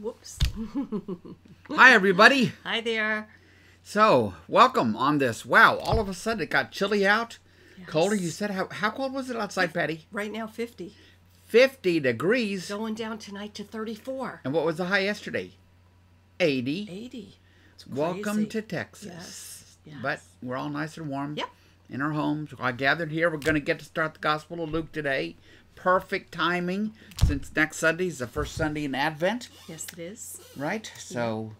Whoops. Hi, everybody. Hi there. So, welcome on this. Wow, all of a sudden it got chilly out. Yes. Colder. You said how, how cold was it outside, Patty? Right now, 50. 50 degrees. Going down tonight to 34. And what was the high yesterday? 80. 80. It's Welcome to Texas. Yes, yes. But we're all nice and warm Yep. in our homes. I gathered here. We're going to get to start the Gospel of Luke today. Perfect timing since next Sunday is the first Sunday in Advent. Yes, it is. right? So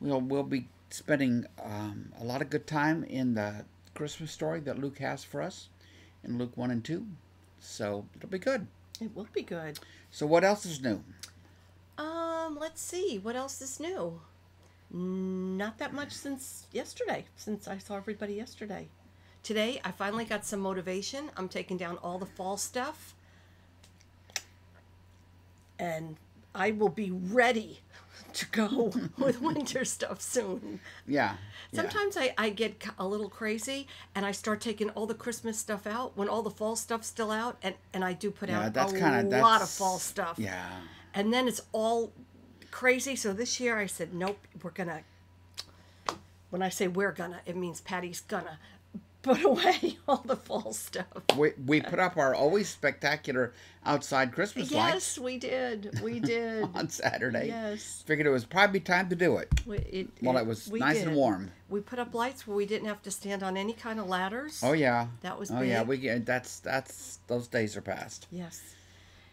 we'll we'll be spending um, a lot of good time in the Christmas story that Luke has for us in Luke one and two. So it'll be good. It will be good. So what else is new? Um, let's see. What else is new? Not that much since yesterday, since I saw everybody yesterday. Today, I finally got some motivation. I'm taking down all the fall stuff. And I will be ready to go with winter stuff soon. Yeah. yeah. Sometimes I, I get a little crazy and I start taking all the Christmas stuff out when all the fall stuff's still out. And, and I do put Yeah, out that's a kind of lot of fall stuff Yeah. and then it's all crazy. So this year I said, nope, we're gonna. When I say we're gonna, it means Patty's gonna put away all the fall stuff. We, we put up our always spectacular outside Christmas lights Yes, we did. We did. on Saturday. Yes. Figured it was probably time to do it We, it, while it was nice did. and warm. We put up lights where we didn't have to stand on any kind of ladders. Oh yeah. That was Oh yeah. We get that's that's those days are past. Yes.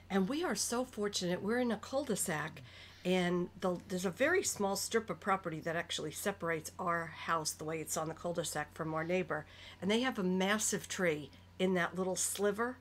And we are so fortunate. We're in a cul-de-sac, and the, there's a very small strip of property that actually separates our house, the way it's on the cul-de-sac, from our neighbor. And they have a massive tree in that little sliver,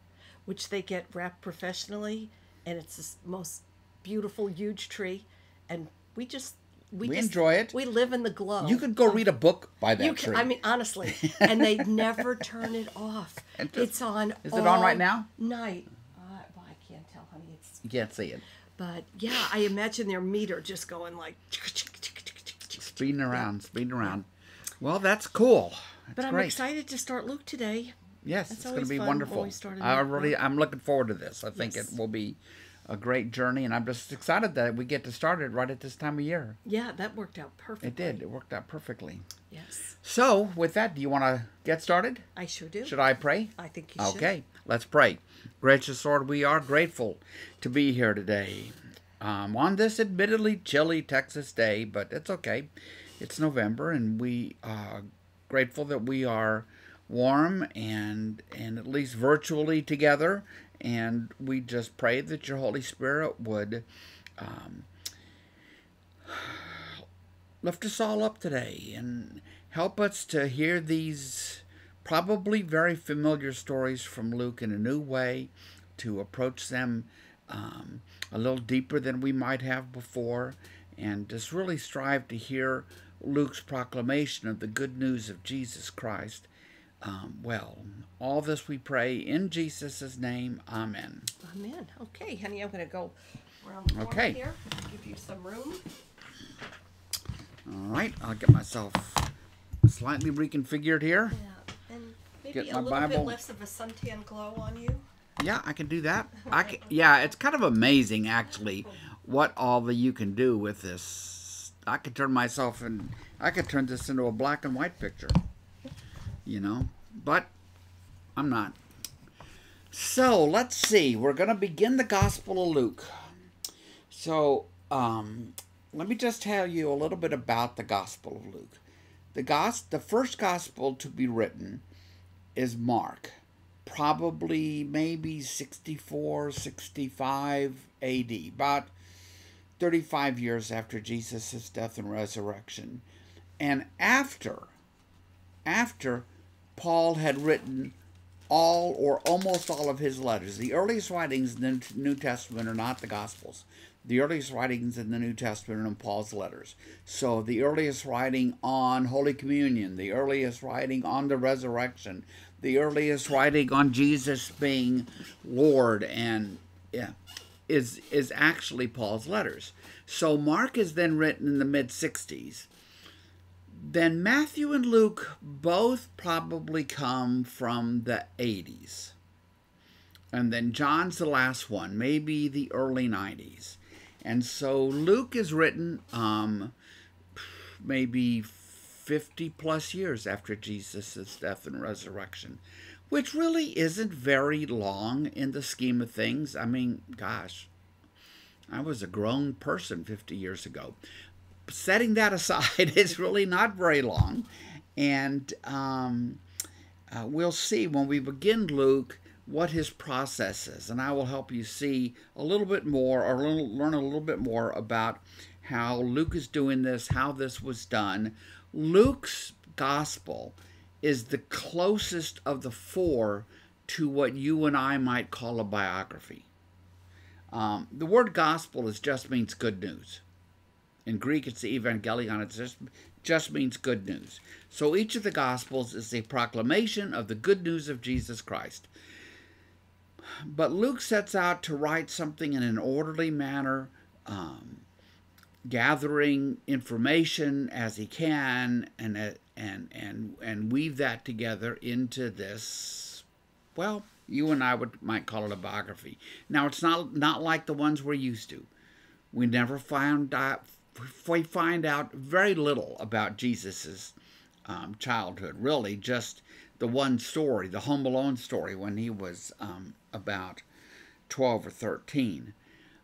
which they get wrapped professionally, and it's this most beautiful, huge tree. And we just we, We just, enjoy it. We live in the glow. You could go read a book by that You tree. can, I mean, honestly, and they never turn it off. Just- it's on. Is it on right now? Night. Uh, well, I can't tell, honey. It's you can't see it. But yeah, I imagine their meter just going like. Speeding around, speeding around. Well, that's cool. That's But I'm great. excited to start Luke today. Yes, That's it's going to be wonderful. when we start a I really. I'm looking forward to this. I think Yes. it will be a great journey, and I'm just excited that we get to start it right at this time of year. Yeah, that worked out perfectly. It did. It worked out perfectly. Yes, So, with that, do you want to get started? I sure do. Should I pray? I think you should. Okay, let's pray. Gracious Lord, we are grateful to be here today um, on this admittedly chilly Texas day, but it's okay. It's November, and we are grateful that we are warm and and at least virtually together. And we just pray that your Holy Spirit would um, lift us all up today and help us to hear these probably very familiar stories from Luke in a new way, to approach them um, a little deeper than we might have before, and just really strive to hear Luke's proclamation of the good news of Jesus Christ. Um, well, all this we pray in Jesus' name. Amen. Amen. Okay, honey, I'm gonna go around the Okay. here. Give you some room. All right, I'll get myself slightly reconfigured here. Yeah, maybe Get a little Bible. bit less of a suntan glow on you. Yeah, I can do that. I can, yeah, it's kind of amazing actually what all that you can do with this. I could turn myself and I could turn this into a black and white picture. You know, but I'm not. So let's see. We're going to begin the Gospel of Luke. So um, let me just tell you a little bit about the Gospel of Luke. The gos- the first Gospel to be written is Mark probably maybe 64, 65 AD, about 35 years after Jesus' death and resurrection. And after, after Paul had written all or almost all of his letters, the earliest writings in the New Testament are not the Gospels. The earliest writings in the New Testament are in Paul's letters. So the earliest writing on Holy Communion, the earliest writing on the resurrection, the earliest writing on Jesus being Lord and yeah, is is actually Paul's letters. So Mark is then written in the mid 60s. Then Matthew and Luke both probably come from the 80s. And then John's the last one, maybe the early 90s. And so Luke is written um, maybe 50 plus years after Jesus' death and resurrection, which really isn't very long in the scheme of things. I mean, gosh, I was a grown person 50 years ago. Setting that aside, it's really not very long. And um, uh, we'll see when we begin Luke what his process is. And I will help you see a little bit more or learn a little bit more about how Luke is doing this, how this was done. Luke's gospel is the closest of the four to what you and I might call a biography. Um, the word gospel is just means good news. In Greek, it's the evangelion. It just, just means good news. So each of the gospels is a proclamation of the good news of Jesus Christ. But Luke sets out to write something in an orderly manner, um, gathering information as he can, and and and and weave that together into this. Well, you and I would might call it a biography. Now it's not not like the ones we're used to. We never find out. We find out very little about Jesus's um, childhood. Really, just the one story, the Home Alone story, when he was um, about 12 or 13.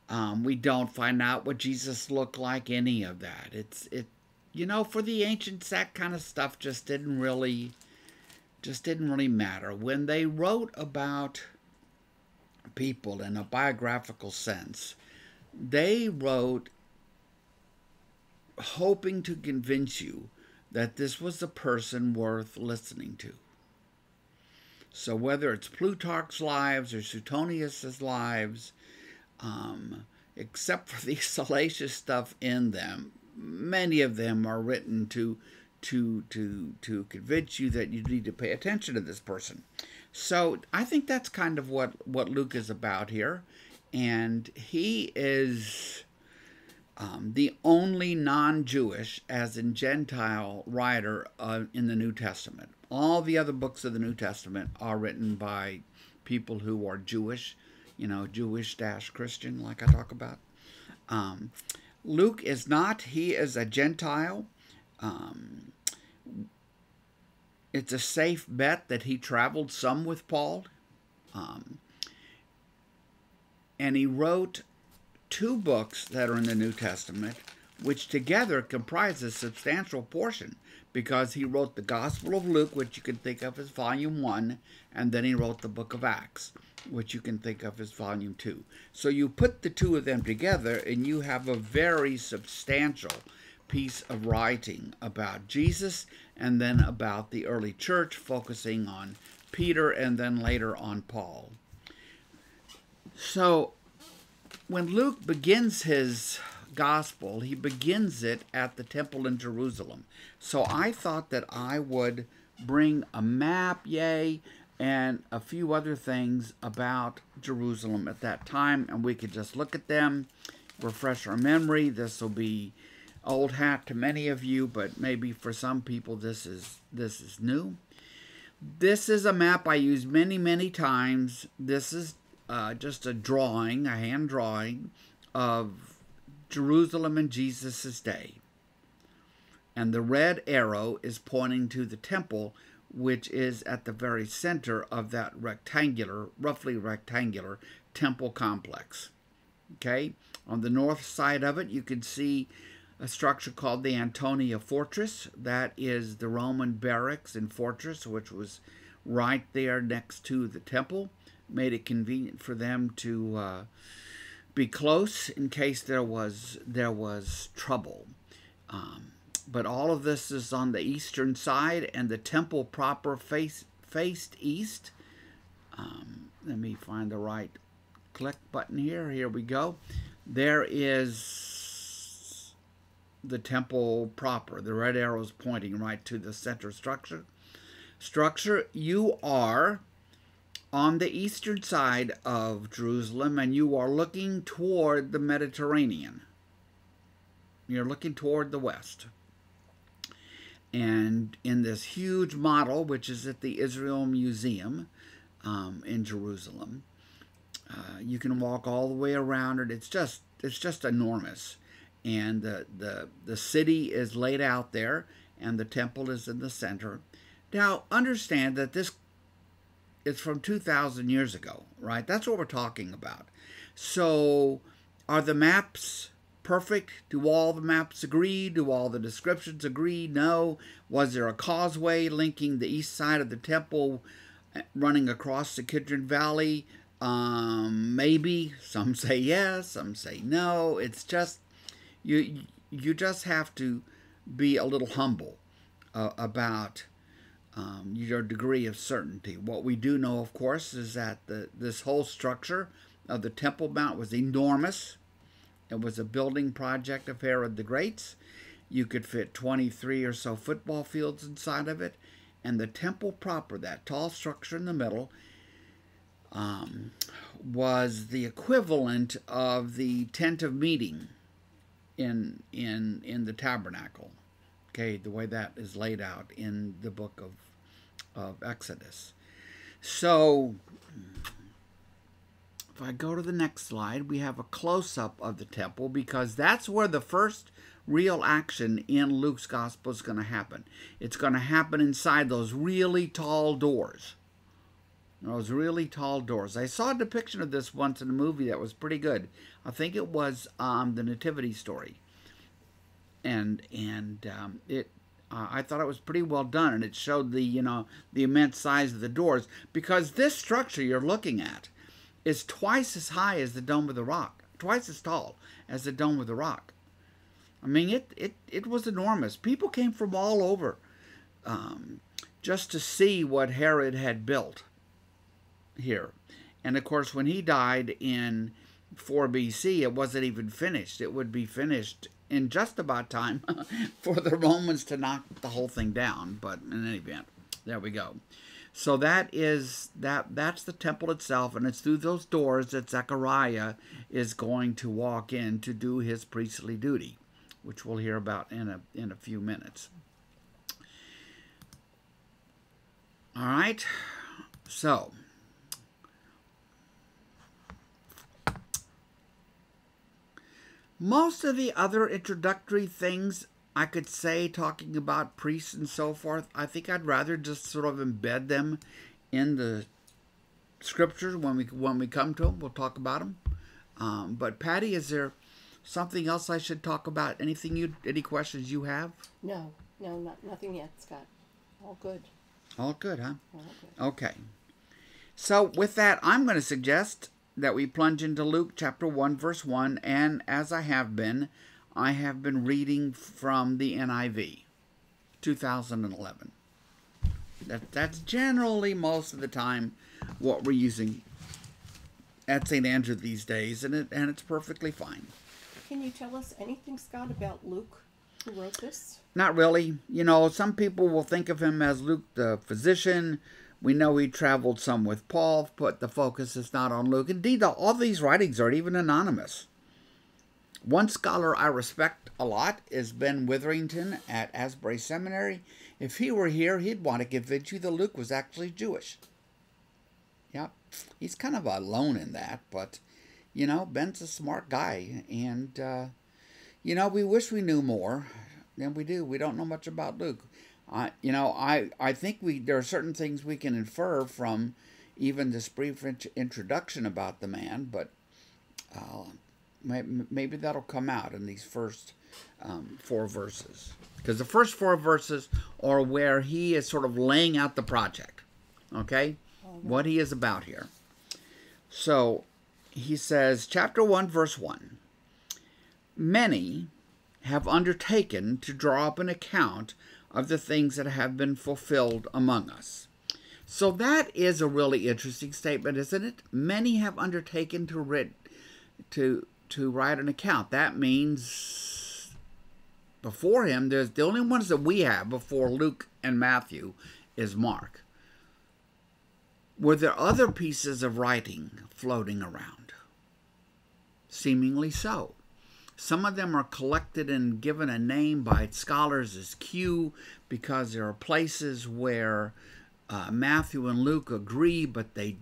Um, we don't find out what Jesus looked like, any of that. It's, it, you know, for the ancients, that kind of stuff just didn't really, just didn't really matter. When they wrote about people in a biographical sense, they wrote hoping to convince you that this was a person worth listening to. So whether it's Plutarch's lives or Suetonius's lives, um, except for the salacious stuff in them, many of them are written to to to to convince you that you need to pay attention to this person. So I think that's kind of what what Luke is about here, and he is um, the only non-Jewish, as in Gentile, writer uh, in the New Testament. All the other books of the New Testament are written by people who are Jewish, you know, Jewish dash Christian, like I talk about. Um, Luke is not, he is a Gentile. Um, it's a safe bet that he traveled some with Paul. Um, and he wrote two books that are in the New Testament, which together comprise a substantial portion because he wrote the Gospel of Luke, which you can think of as volume 1, and then he wrote the book of Acts, which you can think of as volume 2. So you put the two of them together, and you have a very substantial piece of writing about Jesus and then about the early church, focusing on Peter and then later on Paul. So when Luke begins his gospel, he begins it at the temple in Jerusalem. So I thought that I would bring a map, yay, and a few other things about Jerusalem at that time, and we could just look at them, refresh our memory. This will be old hat to many of you, but maybe for some people this is this is new. This is a map I use many, many times. This is uh, just a drawing, a hand drawing of Jerusalem in Jesus' day. And the red arrow is pointing to the temple, which is at the very center of that rectangular, roughly rectangular temple complex. Okay, on the north side of it, you can see a structure called the Antonia Fortress. That is the Roman barracks and fortress, which was right there next to the temple. Made it convenient for them to uh, be close in case there was there was trouble. Um, but all of this is on the eastern side, and the temple proper face, faced east. Um, let me find the right click button here. Here we go. There is the temple proper. The red arrow is pointing right to the center structure. Structure, you are on the eastern side of Jerusalem and you are looking toward the Mediterranean. You're looking toward the west. And in this huge model, which is at the Israel Museum um, in Jerusalem, uh, you can walk all the way around it. It's just it's just enormous, and the the the city is laid out there, and the temple is in the center. Now understand that this is from two thousand years ago, right? That's what we're talking about. So, are the maps perfect? Do all the maps agree? Do all the descriptions agree? No. Was there a causeway linking the east side of the temple uh, running across the Kidron Valley? Um, maybe. Some say yes, some say no. It's just you you just have to be a little humble uh, about um, your degree of certainty. What we do know, of course, is that the, this whole structure of the Temple Mount was enormous. It was a building project of Herod the Great's. You could fit 23 or so football fields inside of it. And the temple proper, that tall structure in the middle, um, was the equivalent of the tent of meeting in in in the tabernacle. Okay, the way that is laid out in the book of of Exodus. So if I go to the next slide, we have a close up of the temple because that's where the first real action in Luke's gospel is going to happen. It's going to happen inside those really tall doors. Those really tall doors. I saw a depiction of this once in a movie that was pretty good. I think it was um, the Nativity story, and and um, it. Uh, I thought it was pretty well done, and it showed the you know the immense size of the doors because this structure you're looking at is twice as high as the Dome of the Rock, twice as tall as the Dome of the Rock. I mean, it, it, it was enormous. People came from all over um, just to see what Herod had built here. And of course, when he died in 4 BC, it wasn't even finished. It would be finished in just about time for the Romans to knock the whole thing down. But in any event, there we go. So that is that that's the temple itself, and it's through those doors that Zechariah is going to walk in to do his priestly duty, which we'll hear about in a in a few minutes. All right, so. Most of the other introductory things I could say talking about priests and so forth, I think I'd rather just sort of embed them in the scriptures when we when we come to them. We'll talk about them. Um, but Patty, is there something else I should talk about? Anything you any questions you have? No, no, not, nothing yet, Scott. All good. All good, huh? All good. Okay. So with that, I'm going to suggest that we plunge into Luke chapter 1 verse 1 and as I have been I have been reading from the NIV, 2011. That, that's generally most of the time what we're using at St. Andrew these days, and it and it's perfectly fine. Can you tell us anything, Scott, about Luke, who wrote this? Not really. You know, some people will think of him as Luke the physician. We know he traveled some with Paul, but the focus is not on Luke. Indeed, all these writings are even anonymous. One scholar I respect a lot is Ben Witherington at Asbury Seminary. If he were here, he'd want to convince you that Luke was actually Jewish. Yep, he's kind of alone in that, but you know, Ben's a smart guy, and uh, you know, we wish we knew more than we do. We don't know much about Luke. I, you know, I, I think we there are certain things we can infer from even this brief introduction about the man, but uh, maybe that'll come out in these first um, four verses. Because the first four verses are where he is sort of laying out the project, okay? What he is about here. So he says, chapter 1, verse 1 Many have undertaken to draw up an account of the things that have been fulfilled among us. So that is a really interesting statement, isn't it? Many have undertaken to writ to to write an account. That means before him, there's the only ones that we have before Luke and Matthew is Mark. Were there other pieces of writing floating around? Seemingly so. Some of them are collected and given a name by scholars as Q because there are places where uh, Matthew and Luke agree, but they,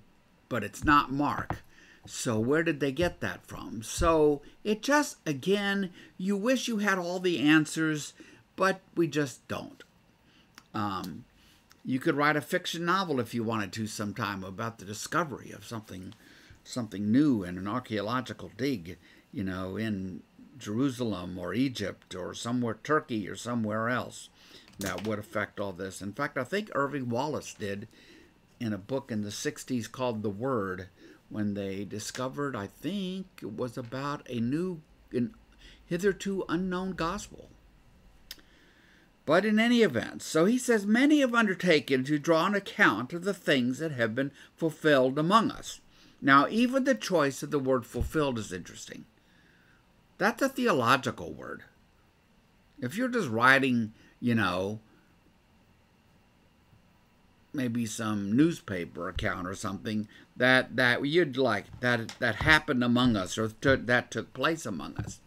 but it's not Mark. So, where did they get that from? So, it just, again, you wish you had all the answers, but we just don't. Um, you could write a fiction novel if you wanted to sometime about the discovery of something something new in an archaeological dig, you know, in Jerusalem or Egypt or somewhere Turkey or somewhere else that would affect all this. In fact, I think Irving Wallace did in a book in the 60s called The Word when they discovered, I think it was about a new, an hitherto unknown gospel. But in any event, so he says, many have undertaken to draw an account of the things that have been fulfilled among us. Now, even the choice of the word fulfilled is interesting. That's a theological word. If you're just writing, you know, maybe some newspaper account or something that that you'd like that that happened among us or to, that took place among us.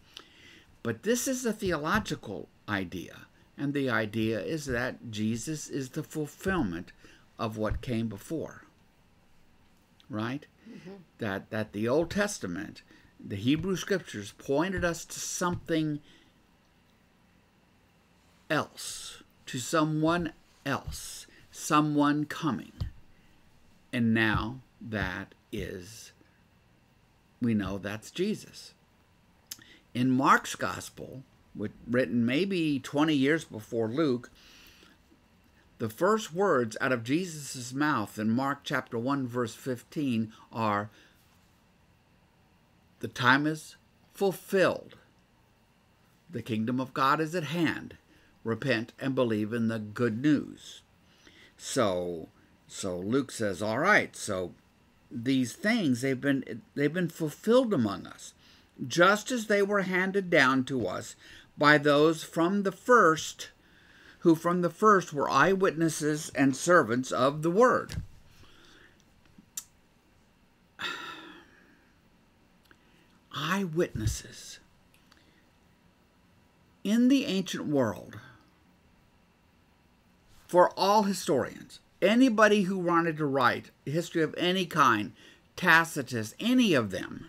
But this is a theological idea, and the idea is that Jesus is the fulfillment of what came before. Right? Mm-hmm. That that the Old Testament, the Hebrew scriptures pointed us to something else, to someone else someone coming. And now that is, we know that's Jesus. In Mark's gospel, written maybe 20 years before Luke, the first words out of Jesus' mouth in Mark chapter 1, verse 15 are The time is fulfilled. The kingdom of God is at hand. Repent and believe in the good news. So so Luke says, "All right, so these things they've been they've been fulfilled among us, just as they were handed down to us by those from the first who from the first were eyewitnesses and servants of the word." Eyewitnesses. In the ancient world, for all historians, anybody who wanted to write history of any kind, Tacitus, any of them,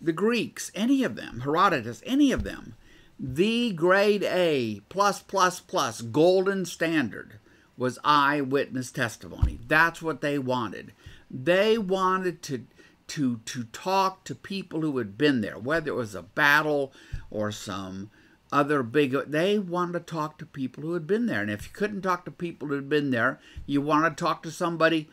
the Greeks, any of them, Herodotus, any of them, the grade A plus plus plus golden standard was eyewitness testimony. That's what they wanted. They wanted to to to talk to people who had been there, whether it was a battle or some other big they wanted to talk to people who had been there. And if you couldn't talk to people who had been there you wanted to talk to somebody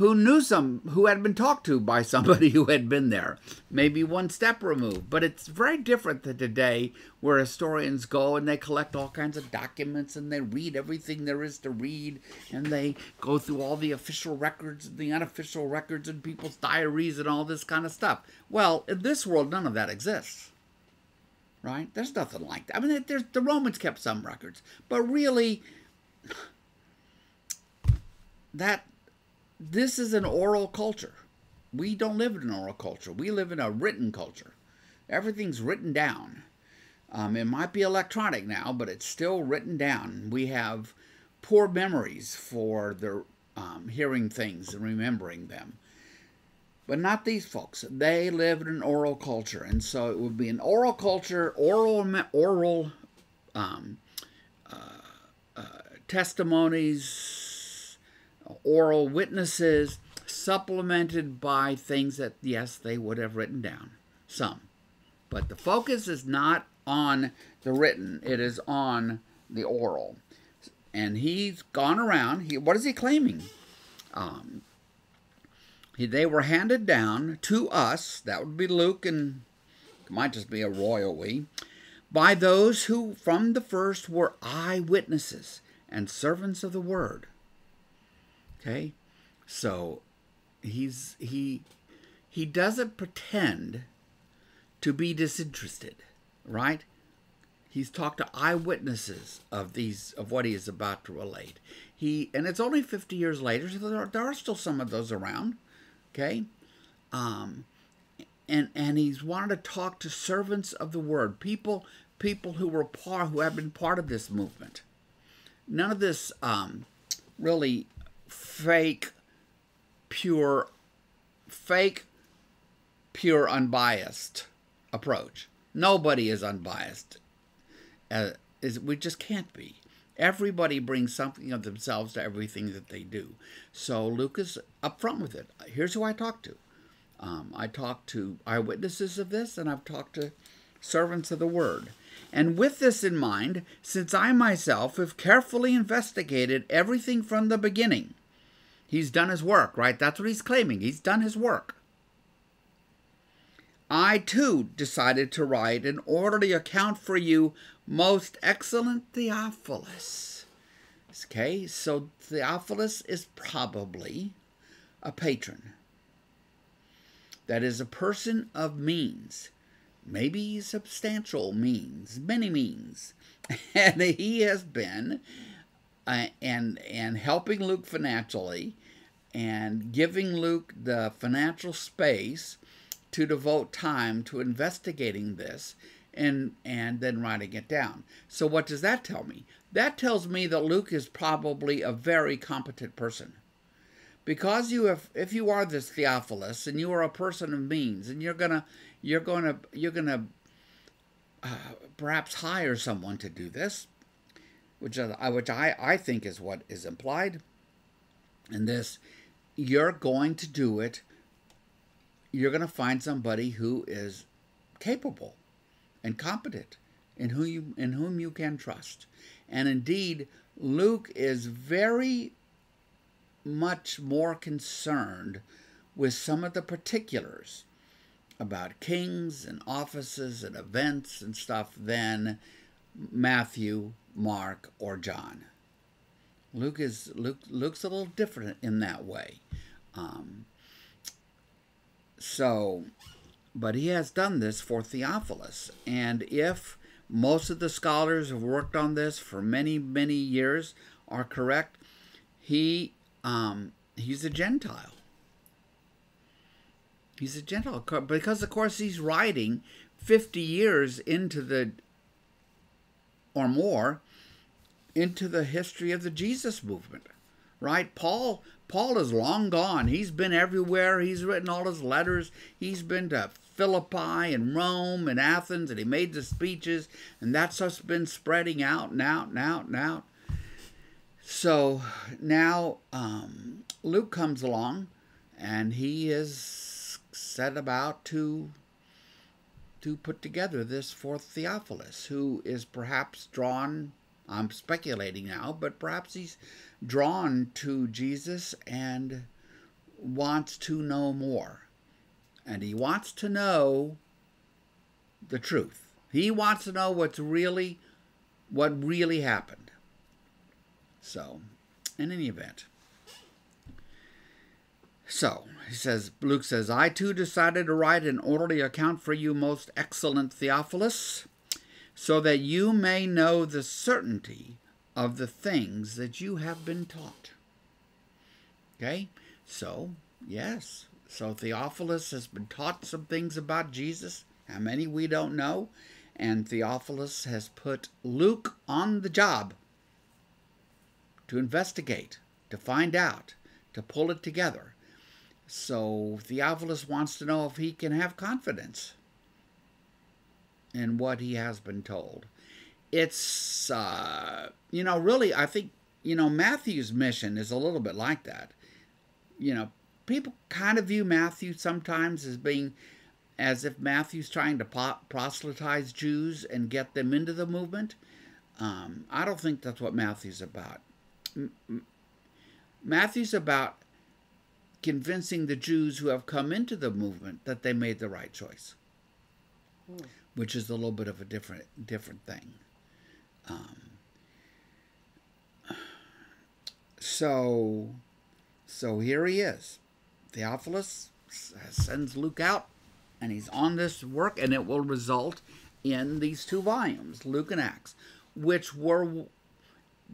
who knew some who had been talked to by somebody who had been there. Maybe one step removed. But it's very different than today where historians go and they collect all kinds of documents and they read everything there is to read. And they go through all the official records and the unofficial records and people's diaries and all this kind of stuff. Well in this world none of that exists right? There's nothing like that. I mean, there's, the Romans kept some records, but really, that this is an oral culture. We don't live in an oral culture. We live in a written culture. Everything's written down. Um, it might be electronic now, but it's still written down. We have poor memories for the um, hearing things and remembering them. But not these folks. They lived in an oral culture, and so it would be an oral culture, oral oral um, uh, uh, testimonies, oral witnesses, supplemented by things that yes they would have written down. Some, but the focus is not on the written; it is on the oral. And he's gone around. He, what is he claiming? Um, they were handed down to us, that would be Luke and it might just be a royal we, by those who from the first were eyewitnesses and servants of the word. Okay? So he's he he doesn't pretend to be disinterested, right? He's talked to eyewitnesses of these of what he is about to relate. He and it's only 50 years later, so there are, there are still some of those around. Okay? Um, and and he's wanted to talk to servants of the word, people people who were part who have been part of this movement. None of this um, really fake, pure, fake pure unbiased approach. Nobody is unbiased. Uh, is we just can't be. Everybody brings something of themselves to everything that they do. So Luke is upfront with it. Here's who I talked to. Um, I talked to eyewitnesses of this, and I've talked to servants of the word. And with this in mind, since I myself have carefully investigated everything from the beginning, he's done his work, right? That's what he's claiming. He's done his work. I too decided to write an orderly account for you, most excellent Theophilus. Okay, so Theophilus is probably a patron. That is a person of means, maybe substantial means, many means. And he has been uh, and and helping Luke financially and giving Luke the financial space to devote time to investigating this and and then writing it down. So what does that tell me? That tells me that Luke is probably a very competent person. Because you have if you are this Theophilus and you are a person of means and you're to you're to you're to uh, perhaps hire someone to do this, which I which I I think is what is implied in this you're going to do it you're going to find somebody who is capable and competent in whom you in whom you can trust. And indeed, Luke is very much more concerned with some of the particulars about kings and offices and events and stuff than Matthew, Mark, or John. Luke is Luke Luke's a little different in that way. Um, so, but he has done this for Theophilus. And if most of the scholars have worked on this for many, many years are correct, he um, he's a Gentile. He's a Gentile because, of course, he's writing 50 years into the or more into the history of the Jesus movement, right? Paul Paul is long gone. He's been everywhere. He's written all his letters. He's been to Philippi and Rome and Athens, and he made the speeches, and that's just been spreading out and out and out and out. So now um, Luke comes along, and he is set about to to put together this for Theophilus, who is perhaps drawn. I'm speculating now, but perhaps he's drawn to Jesus and wants to know more. And he wants to know the truth. He wants to know what's really what really happened. So, in any event. So, he says, Luke says, I too decided to write an orderly account for you, most excellent Theophilus, so that you may know the certainty of the things that you have been taught. Okay? So, yes. So Theophilus has been taught some things about Jesus. How many we don't know. And Theophilus has put Luke on the job to investigate, to find out, to pull it together. So Theophilus wants to know if he can have confidence in what he has been told it's uh, you know really I think you know Matthew's mission is a little bit like that. You know, people kind of view Matthew sometimes as being as if Matthew's trying to proselytize Jews and get them into the movement. Um, I don't think that's what Matthew's about. Matthew's about convincing the Jews who have come into the movement that they made the right choice, hmm. which is a little bit of a different different thing. Um, so, so here he is. Theophilus sends Luke out, and he's on this work, and it will result in these two volumes, Luke and Acts, which were.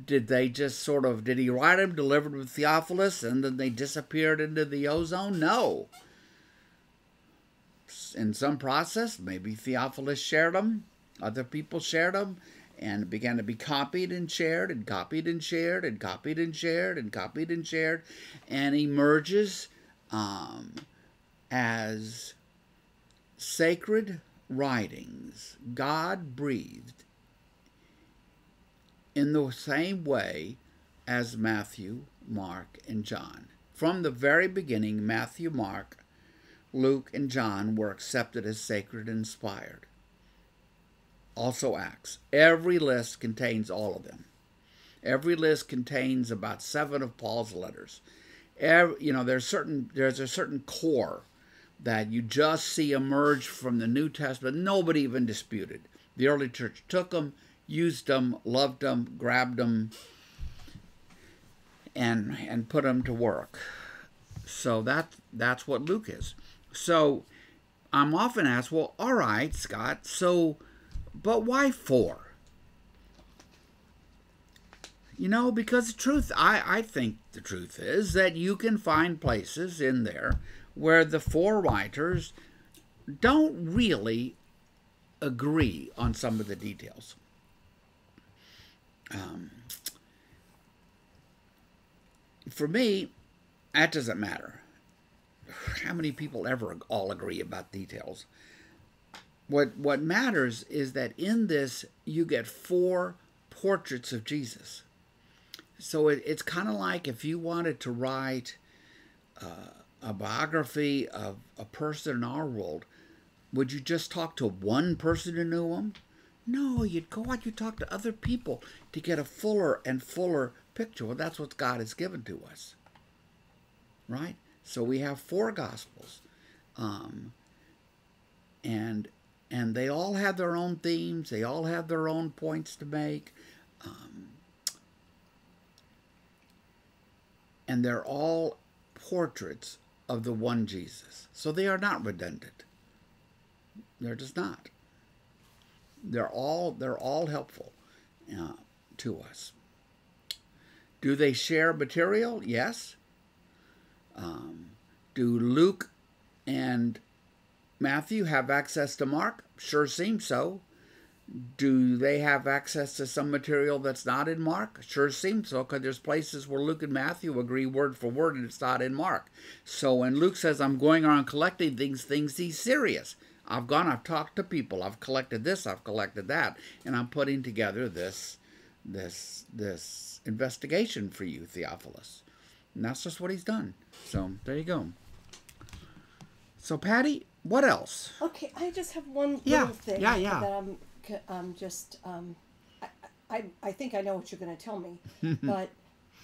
Did they just sort of did he write them delivered with Theophilus and then they disappeared into the ozone? No. In some process, maybe Theophilus shared them, other people shared them, and it began to be copied and shared and copied and shared and copied and shared and copied and shared and emerges um, as sacred writings God breathed in the same way as Matthew, Mark, and John. From the very beginning, Matthew, Mark, Luke, and John were accepted as sacred and inspired. Also, Acts. Every list contains all of them. Every list contains about seven of Paul's letters. Every, you know, there's certain there's a certain core that you just see emerge from the New Testament. Nobody even disputed. The early church took them, used them, loved them, grabbed them, and and put them to work. So that that's what Luke is. So I'm often asked, well, all right, Scott. So, but why four? You know, because the truth, I, I think the truth is that you can find places in there where the four writers don't really agree on some of the details. Um, for me, that doesn't matter. How many people ever all agree about details? What what matters is that in this you get four portraits of Jesus. So it, it's kind of like if you wanted to write uh, a biography of a person in our world, would you just talk to one person who knew him? No, you'd go out, you talk to other people to get a fuller and fuller picture. Well, that's what God has given to us, right? So we have four gospels, um, and and they all have their own themes. They all have their own points to make. Um, and they're all portraits of the one Jesus. So they are not redundant. They're just not. They're all they're all helpful uh, to us. Do they share material? Yes. Um, do Luke and Matthew have access to Mark? Sure seems so. Do they have access to some material that's not in Mark? Sure seems so, because there's places where Luke and Matthew agree word for word and it's not in Mark. So when Luke says, I'm going around collecting things, things he's serious. I've gone, I've talked to people, I've collected this, I've collected that, and I'm putting together this this this investigation for you, Theophilus. And that's just what he's done. So there you go. So Patty, what else? Okay, I just have one Yeah, little thing yeah, yeah. that I'm um, just um, I, I I think I know what you're going to tell me, but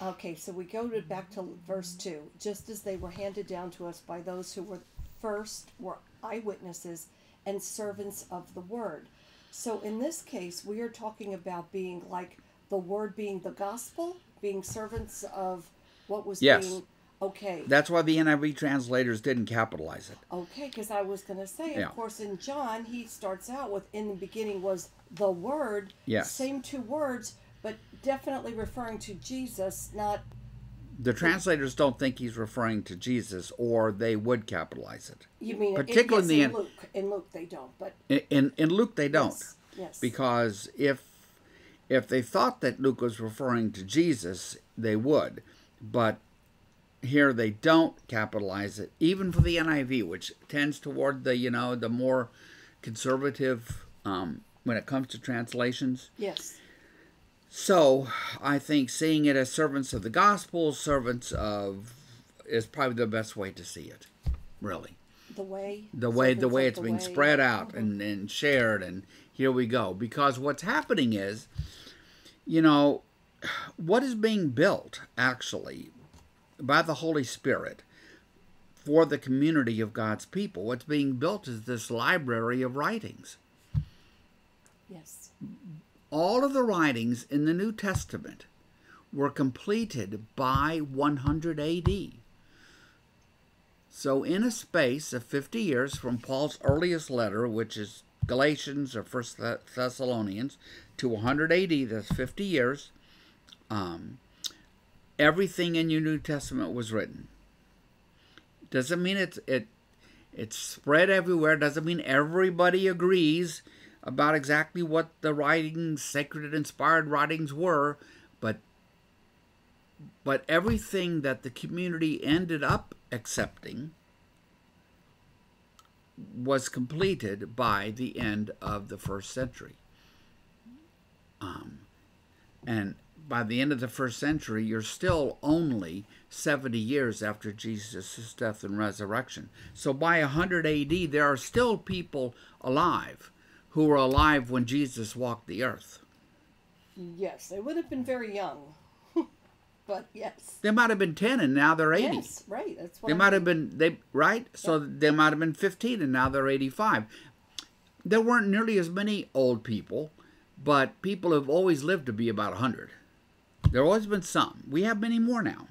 okay. So we go to back to verse two. Just as they were handed down to us by those who were first were eyewitnesses and servants of the word. So in this case, we are talking about being like the word being the gospel, being servants of what was Yes. being okay. That's why the NIV translators didn't capitalize it. Okay, because I was going to say, Yeah. of course, in John, he starts out with in the beginning was the Word. Yes. Same two words, but definitely referring to Jesus, not. The translators don't think he's referring to Jesus, or they would capitalize it. You mean Particularly in in Luke? In Luke, they don't, but In in, in Luke, they don't. yes, yes. because if if they thought that Luke was referring to Jesus, they would, but here they don't capitalize it, even for the NIV, which tends toward the you know the more conservative um, when it comes to translations. yes, So I think seeing it as servants of the gospel, servants of, is probably the best way to see it, really. The way. the way the way it's being spread out and, and shared and here we go. Because what's happening is you know what is being built actually by the holy spirit for the community of god's people what's being built is this library of writings. Yes, all of the writings in the new testament were completed by 100 AD So, in a space of 50 years from Paul's earliest letter, which is Galatians or First Thessalonians, to 100 AD, that's 50 years, um, everything in your New Testament was written. Doesn't mean it's it it's spread everywhere. Doesn't mean everybody agrees about exactly what the writings, sacred inspired writings were, but but everything that the community ended up accepting was completed by the end of the first century. Um, and by the end of the first century, you're still only 70 years after Jesus' death and resurrection. So by 100 AD, there are still people alive who were alive when Jesus walked the earth. Yes, they would have been very young. but yes. They might have been 10 and now they're 80. Yes, right. That's what They I'm might have been they right? So they might have been 15 and now they're 85. There weren't nearly as many old people, but people have always lived to be about 100. There always been some. We have many more now.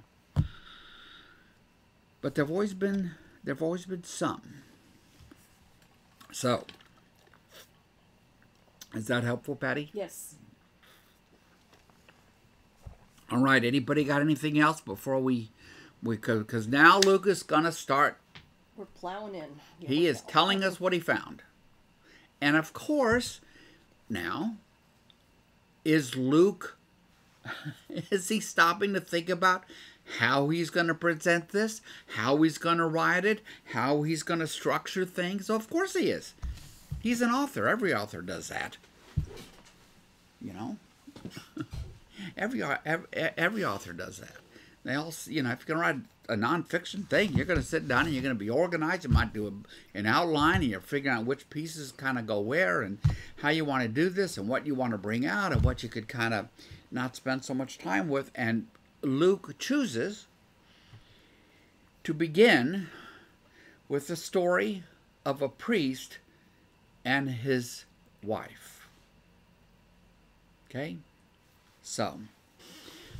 But there've always been there've always been some. So, is that helpful, Patty? Yes. All right. Anybody got anything else before we we because now Lucas gonna start We're plowing in. He is telling us what he found. And of course, now, is Luke, is he stopping to think about how he's going to present this, how he's going to write it, how he's going to structure things? Of course he is. He's an author. Every author does that. You know? every, every every author does that. They all, you know, if you're going to write a nonfiction thing, you're going to sit down and you're going to be organized. You might do a, an outline and you're figuring out which pieces kind of go where and how you want to do this and what you want to bring out and what you could kind of not spend so much time with. And Luke chooses to begin with the story of a priest and his wife. Okay? So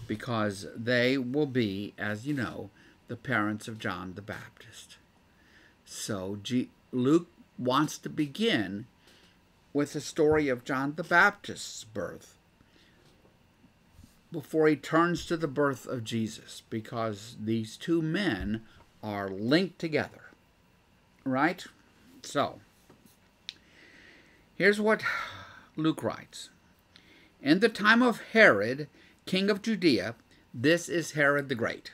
because they will be, as you know, the parents of John the Baptist. So G- Luke wants to begin with the story of John the Baptist's birth before he turns to the birth of Jesus, because these two men are linked together. Right? So, here's what Luke writes In the time of Herod, king of Judea. This is Herod the Great.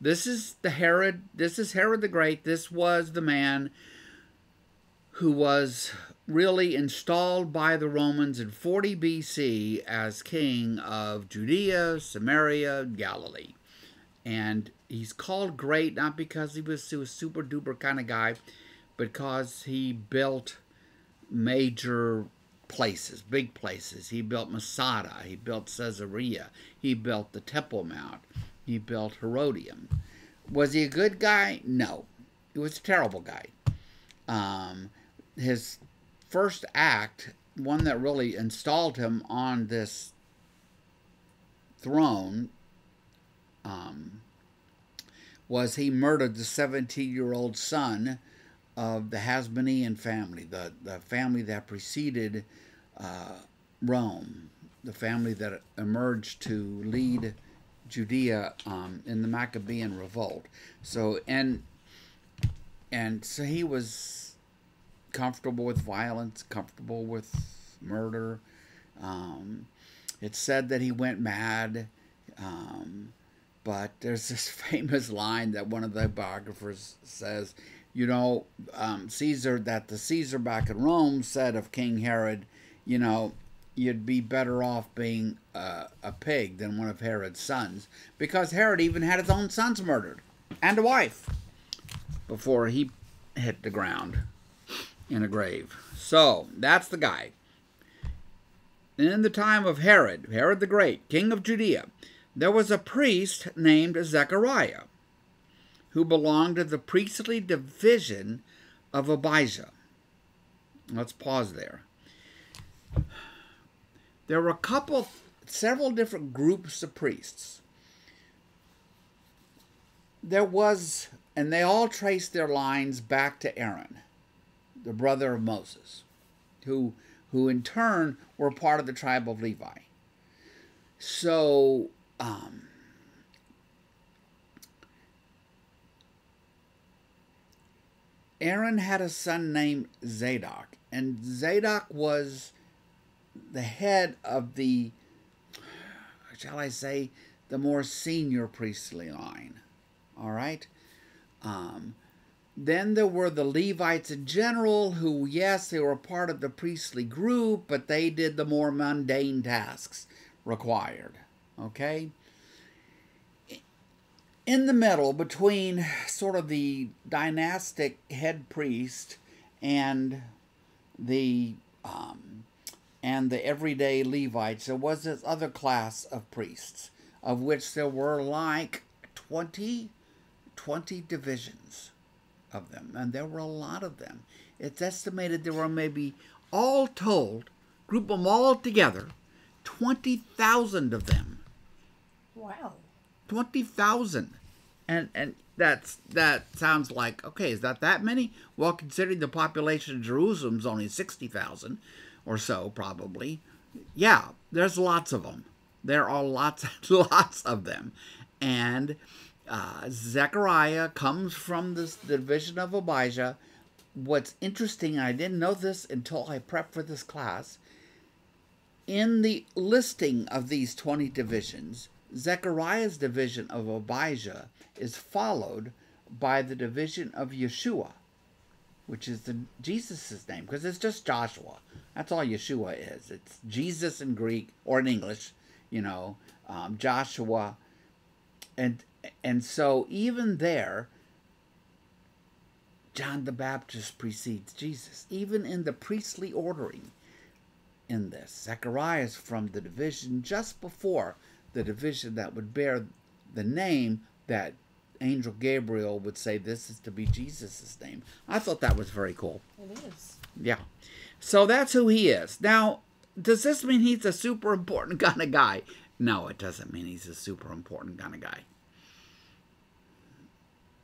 This is the Herod, this is Herod the Great. This was the man who was really installed by the Romans in 40 BC as king of Judea, Samaria, Galilee. And he's called great not because he was a super duper kind of guy, but because he built major places, big places. He built Masada, he built Caesarea, he built the Temple Mount, he built Herodium. Was he a good guy? No. He was a terrible guy. Um, his first act, one that really installed him on this throne, um, was he murdered the 17 year old son of the Hasmonean family, the, the family that preceded uh, Rome, the family that emerged to lead Judea um, in the Maccabean revolt. So and and so he was comfortable with violence, comfortable with murder. Um, it's said that he went mad. Um, but there's this famous line that one of the biographers says you know, um, Caesar, that the Caesar back in Rome said of King Herod, you know, you'd be better off being uh, a pig than one of Herod's sons, because Herod even had his own sons murdered and a wife before he hit the ground in a grave. So that's the guy. In the time of Herod, Herod the Great, king of Judea, there was a priest named Zechariah who belonged to the priestly division of Abijah. Let's pause there. There were a couple, several different groups of priests. There was, and they all traced their lines back to Aaron, the brother of Moses, who, who in turn were part of the tribe of Levi. So, um, Aaron had a son named Zadok, and Zadok was the head of the, shall I say, the more senior priestly line. All right? Um, Then there were the Levites in general, who, yes, they were part of the priestly group, but they did the more mundane tasks required. Okay? In the middle, between sort of the dynastic head priest and the um, and the everyday Levites, there was this other class of priests, of which there were like 20, 20 divisions of them, and there were a lot of them. It's estimated there were maybe, all told, group them all together, 20,000 of them. Wow. 20,000. And and that's that sounds like okay, is that that many? Well, considering the population of Jerusalem's only 60,000 or so probably. Yeah, there's lots of them. There are lots lots of them. And uh, Zechariah comes from this division of Abijah. What's interesting, I didn't know this until I prepped for this class, in the listing of these 20 divisions, Zechariah's division of Abijah is followed by the division of Yeshua, which is the Jesus' name, because it's just Joshua. That's all Yeshua is. It's Jesus in Greek or in English, you know, um, Joshua, and and so even there, John the Baptist precedes Jesus, even in the priestly ordering. In this, Zechariah is from the division just before the division that would bear the name that angel Gabriel would say this is to be Jesus' name. I thought that was very cool. It is. Yeah. So that's who he is. Now, does this mean he's a super important kind of guy? No, it doesn't mean he's a super important kind of guy.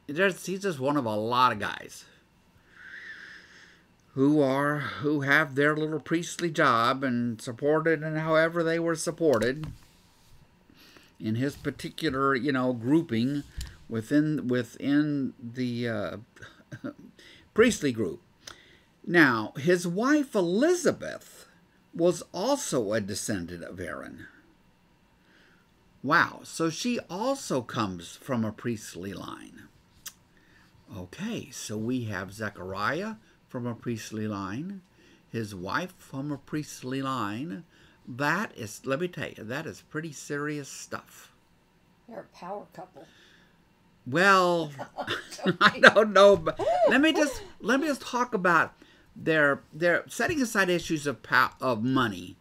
There's, he's just one of a lot of guys who are who have their little priestly job and supported and however they were supported in his particular you know grouping within within the uh, priestly group. Now his wife Elizabeth was also a descendant of Aaron. Wow, so she also comes from a priestly line. Okay, so we have Zechariah from a priestly line, his wife from a priestly line. That is, let me tell you, that is pretty serious stuff. They're a power couple. Well, I don't know, but let me just let me just talk about their their setting aside issues of pow, of money,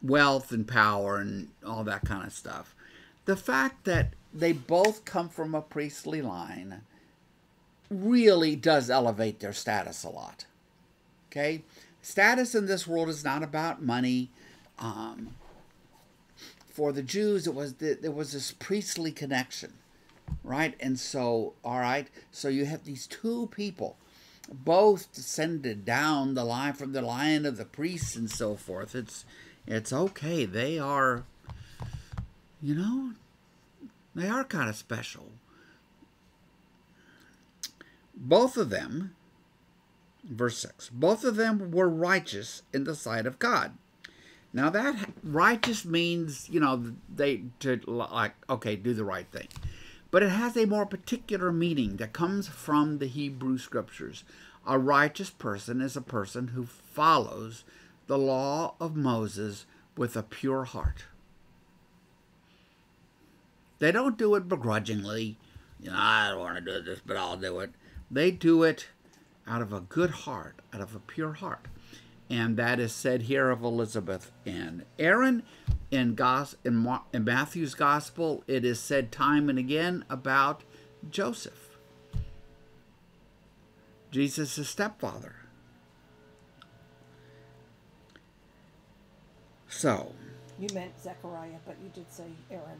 wealth and power and all that kind of stuff. The fact that they both come from a priestly line really does elevate their status a lot. Okay? Status in this world is not about money. Um, for the Jews, it was the, there was this priestly connection, right? And so, all right, so you have these two people, both descended down the line from the line of the priests and so forth. It's it's okay. They are, you know, they are kind of special. Both of them, verse 6, both of them were righteous in the sight of God. Now that righteous means, you know, they to like okay, do the right thing. But it has a more particular meaning that comes from the Hebrew scriptures. A righteous person is a person who follows the law of Moses with a pure heart. They don't do it begrudgingly. You know, I don't want to do this, but I'll do it. They do it out of a good heart, out of a pure heart. And that is said here of Elizabeth and Aaron. In, Gos- in, in Matthew's Gospel, it is said time and again about Joseph, Jesus' stepfather. So, You meant Zechariah, but you did say Aaron.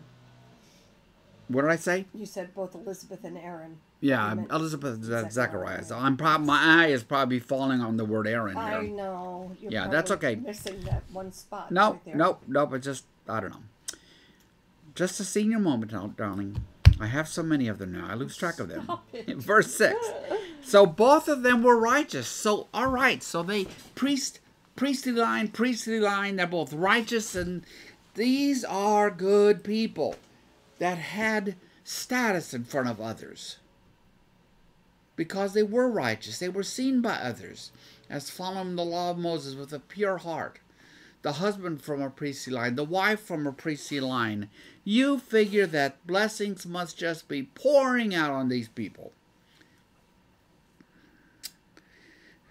what did I say? You said both Elizabeth and Aaron. Yeah, You I'm meant Elizabeth and Zechariah. Zechariah. So I'm prob- my eye is probably falling on the word Aaron I know. You're Yeah, that's probably okay. Missing that one spot. Nope, right there. nope, nope. It's just I don't know. Just a senior moment, darling. I have so many of them now. I lose track of them. Verse six. So both of them were righteous. So all right. So they priest, priestly line, priestly line. They're both righteous, and these are good people that had status in front of others because they were righteous. They were seen by others as following the law of Moses with a pure heart. The husband from a priestly line, the wife from a priestly line. You figure that blessings must just be pouring out on these people.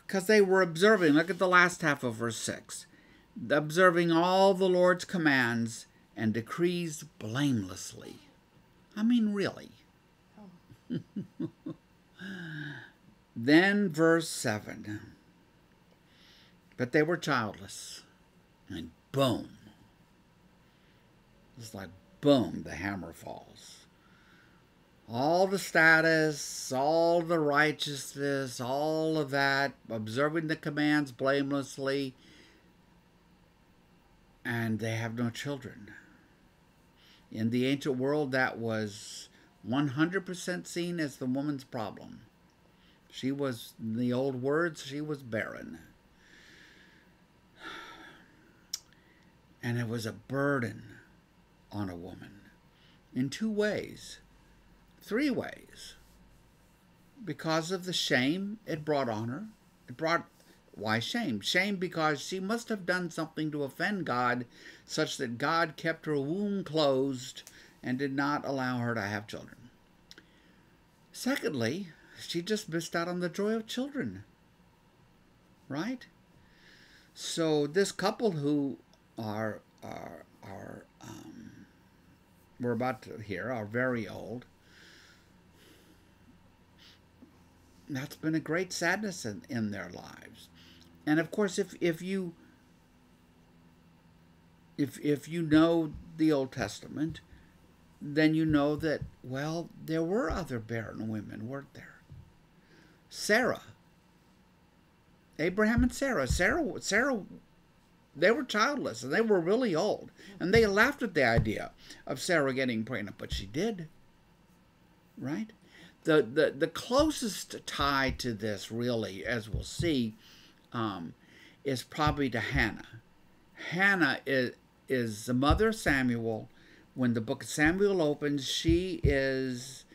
Because they were observing, look at the last half of verse 6 observing all the Lord's commands and decrees blamelessly. I mean, really. Oh. then, verse 7 But they were childless, and boom. It's like boom, the hammer falls. All the status, all the righteousness, all of that, observing the commands blamelessly, and they have no children. In the ancient world, that was 100% seen as the woman's problem. She was, in the old words, she was barren. And it was a burden on a woman in two ways, three ways. Because of the shame it brought on her, it brought why shame? Shame because she must have done something to offend God, such that God kept her womb closed and did not allow her to have children. Secondly, she just missed out on the joy of children. Right? So this couple who are are are um, we're about to hear are very old. That's been a great sadness in, in their lives. And of course, if if you if if you know the Old Testament, then you know that well, there were other barren women, weren't there? Sarah, Abraham and Sarah. Sarah, Sarah, they were childless and they were really old, and they laughed at the idea of Sarah getting pregnant, but she did. Right? The the the closest tie to this, really, as we'll see, um, is probably to Hannah. Hannah is, is the mother of Samuel. When the book of Samuel opens, she is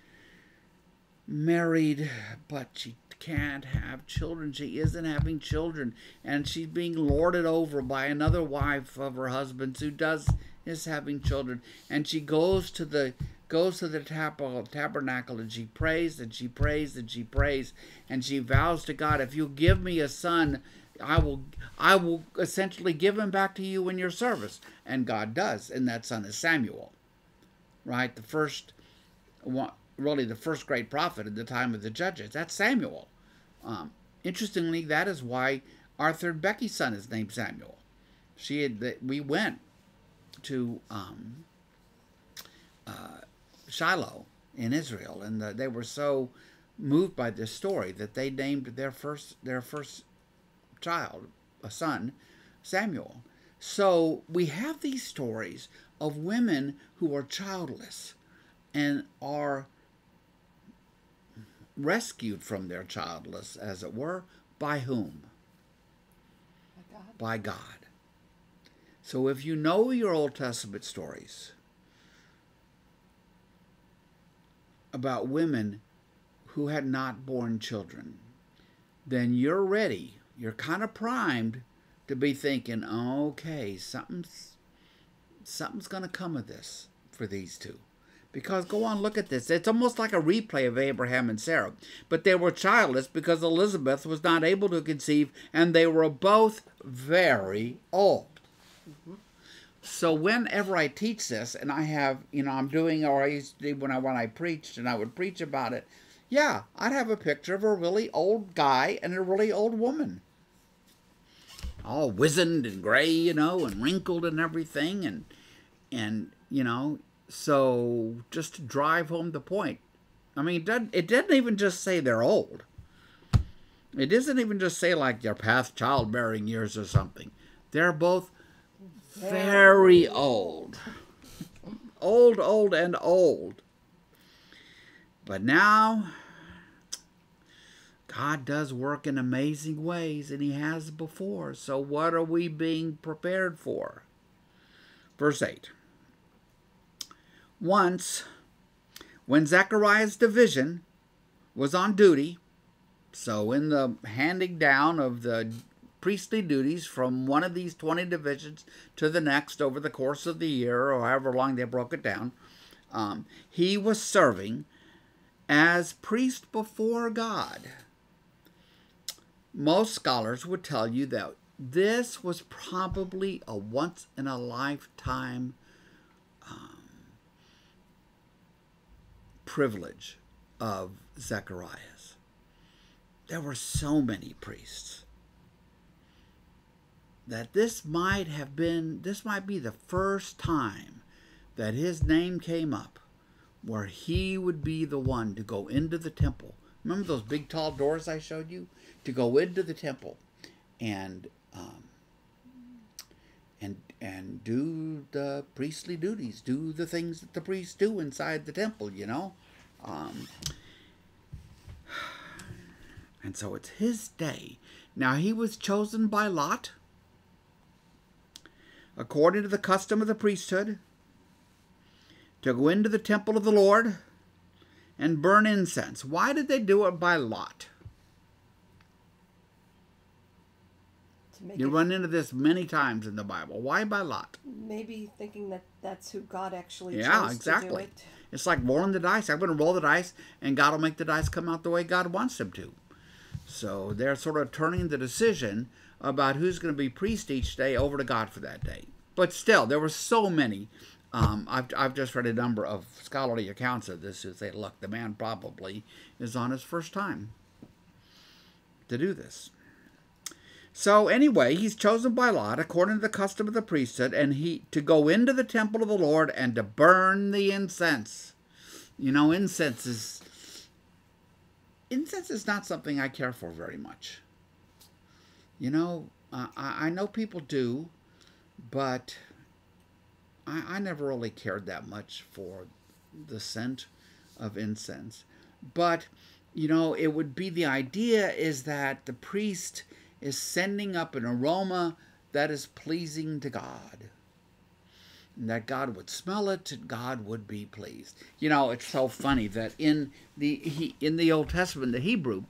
married, but she can't have children. She isn't having children, and she's being lorded over by another wife of her husband's who does is having children. And she goes to the goes to the tabernacle and she prays and she prays and she prays and she vows to God, if you give me a son, I will I will essentially give him back to you in your service. And God does, and that son is Samuel. Right? The first one really the first great prophet at the time of the judges. That's Samuel. Um, interestingly, that is why Arthur and Becky's son is named Samuel. She had we went to um, uh, Shiloh in Israel, and the, they were so moved by this story that they named their first their first child, a son, Samuel. So we have these stories of women who are childless and are rescued from their childless, as it were, by whom? By God. By God. So if you know your Old Testament stories, about women who had not born children, then you're ready. You're kind of primed to be thinking, okay, something's something's going to come of this for these two. Because go on, look at this. It's almost like a replay of Abraham and Sarah. But they were childless because Elizabeth was not able to conceive, and they were both very old. Mm-hmm. So whenever I teach this, and I have, you know, I'm doing, or I used to do when I when I preached, and I would preach about it. Yeah, I'd have a picture of a really old guy and a really old woman, all wizened and gray, you know, and wrinkled and everything, and and you know, so just to drive home the point. I mean, it doesn't, even just say they're old. It doesn't even just say like their past childbearing years or something. They're both very old. Old, old, and old. But now, God does work in amazing ways, and He has before. So, what are we being prepared for? Verse 8 Once, when Zechariah's division was on duty, So, in the handing down of the priestly duties from one of these 20 divisions to the next over the course of the year, or however long they broke it down, um, he was serving as priest before God. Most scholars would tell you that this was probably a once in a lifetime um, privilege of Zechariah's. There were so many priests that this might have been, this might be the first time that his name came up where he would be the one to go into the temple. Remember those big tall doors I showed you? To go into the temple and um, and and do the priestly duties, do the things that the priests do inside the temple, you know. Um, and so it's his day. Now he was chosen by lot, according to the custom of the priesthood, to go into the temple of the Lord and burn incense. Why did they do it by lot? You run into this many times in the Bible. Why by lot? Maybe thinking that that's who God actually yeah, exactly. to do it. It's like rolling the dice. I'm going to roll the dice, and God will make the dice come out the way God wants them to. So they're sort of turning the decision about who's going to be priest each day over to God for that day. But still, there were so many. Um, I've, I've just read a number of scholarly accounts of this who say, look, the man probably is on his first time to do this. So anyway, he's chosen by lot according to the custom of the priesthood, and he to go into the temple of the Lord and to burn the incense. You know, incense is incense is not something I care for very much. You know, uh, I, I know people do, but I, I never really cared that much for the scent of incense. But you know, it would be the idea is that the priest is sending up an aroma that is pleasing to God. And that God would smell it and God would be pleased. You know, it's so funny that in the he, in the Old Testament, the Hebrew,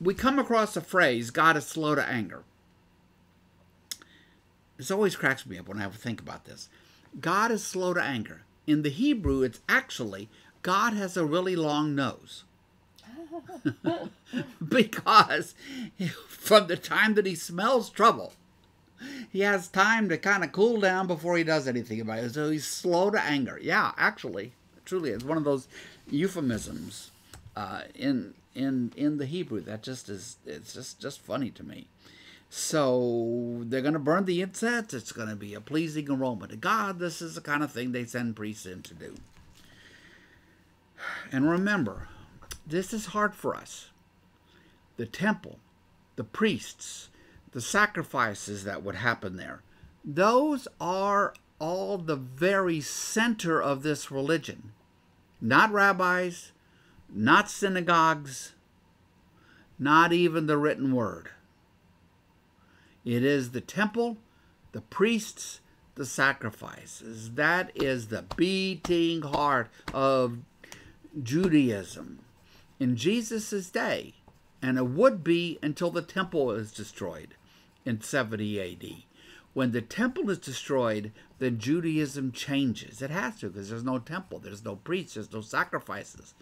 we come across a phrase, God is slow to anger. This always cracks me up when I have to think about this. God is slow to anger. In the Hebrew, it's actually God has a really long nose. because from the time that he smells trouble, he has time to kind of cool down before he does anything about it. So he's slow to anger. Yeah, actually, truly, it's one of those euphemisms uh, in in in the Hebrew that just is it's just just funny to me. So they're going to burn the incense. It's going to be a pleasing aroma to God. This is the kind of thing they send priests in to do. And remember, this is hard for us. The temple, the priests, the sacrifices that would happen there, those are all the very center of this religion. Not rabbis, not synagogues, not even the written word. It is the temple, the priests, the sacrifices. That is the beating heart of Judaism in Jesus' day, and it would be until the temple is destroyed in 70 AD. When the temple is destroyed, then Judaism changes. It has to because there's no temple, there's no priests, there's no sacrifices.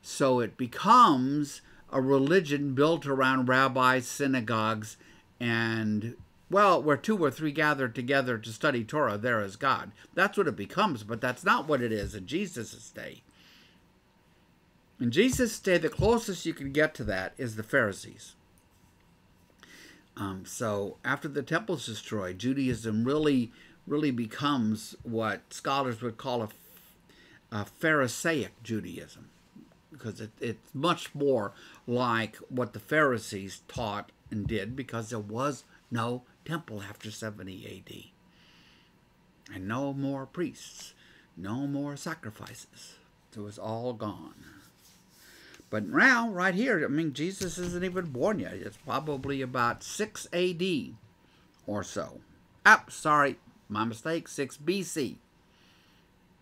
So it becomes a religion built around rabbis, synagogues, and, well, where two or three gathered together to study Torah, there is God. That's what it becomes, but that's not what it is in Jesus' day. In Jesus' day, the closest you can get to that is the Pharisees. Um, so after the temple's destroyed, Judaism really, really becomes what scholars would call a, a Pharisaic Judaism, because it, it's much more like what the Pharisees taught and did, because there was no temple after 70 AD, and no more priests, no more sacrifices. It was all gone. But now, right here, I mean, Jesus isn't even born yet. It's probably about 6 AD or so. Ah, sorry, my mistake, 6 BC.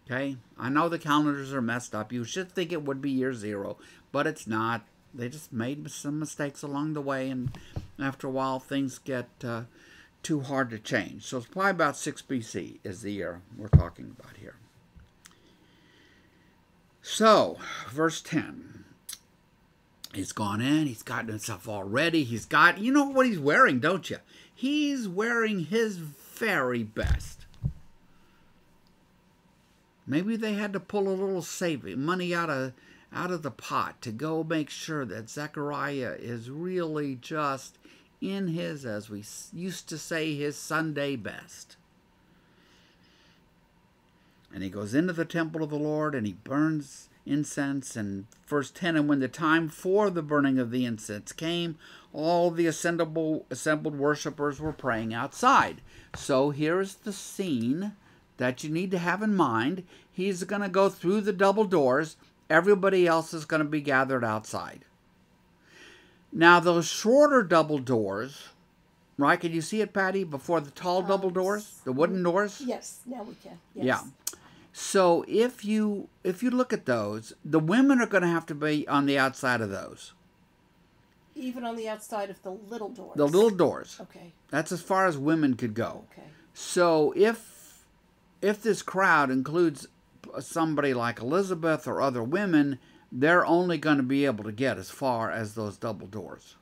Okay, I know the calendars are messed up. You should think it would be year zero, but it's not. They just made some mistakes along the way, and after a while, things get uh, too hard to change. So it's probably about 6 BC is the year we're talking about here. So, verse 10. He's gone in, he's gotten himself all ready. He's got, you know what he's wearing, don't you? He's wearing his very best. Maybe they had to pull a little saving money out of out of the pot to go make sure that Zechariah is really just in his, as we used to say, his Sunday best. And he goes into the temple of the Lord and he burns incense. And verse 10 And when the time for the burning of the incense came, all the assembled, assembled worshippers were praying outside. So here's the scene that you need to have in mind. He's going to go through the double doors. Everybody else is going to be gathered outside. Now, those shorter double doors, right? Can you see it, Patty, before the tall double Um, doors, the wooden doors? Yes, now we can. Yes. Yeah. So if you if you look at those, the women are going to have to be on the outside of those, Even on the outside of the little doors. the little doors. Okay. That's as far as women could go. Okay. So if if this crowd includes somebody like Elizabeth or other women, they're only going to be able to get as far as those double doors.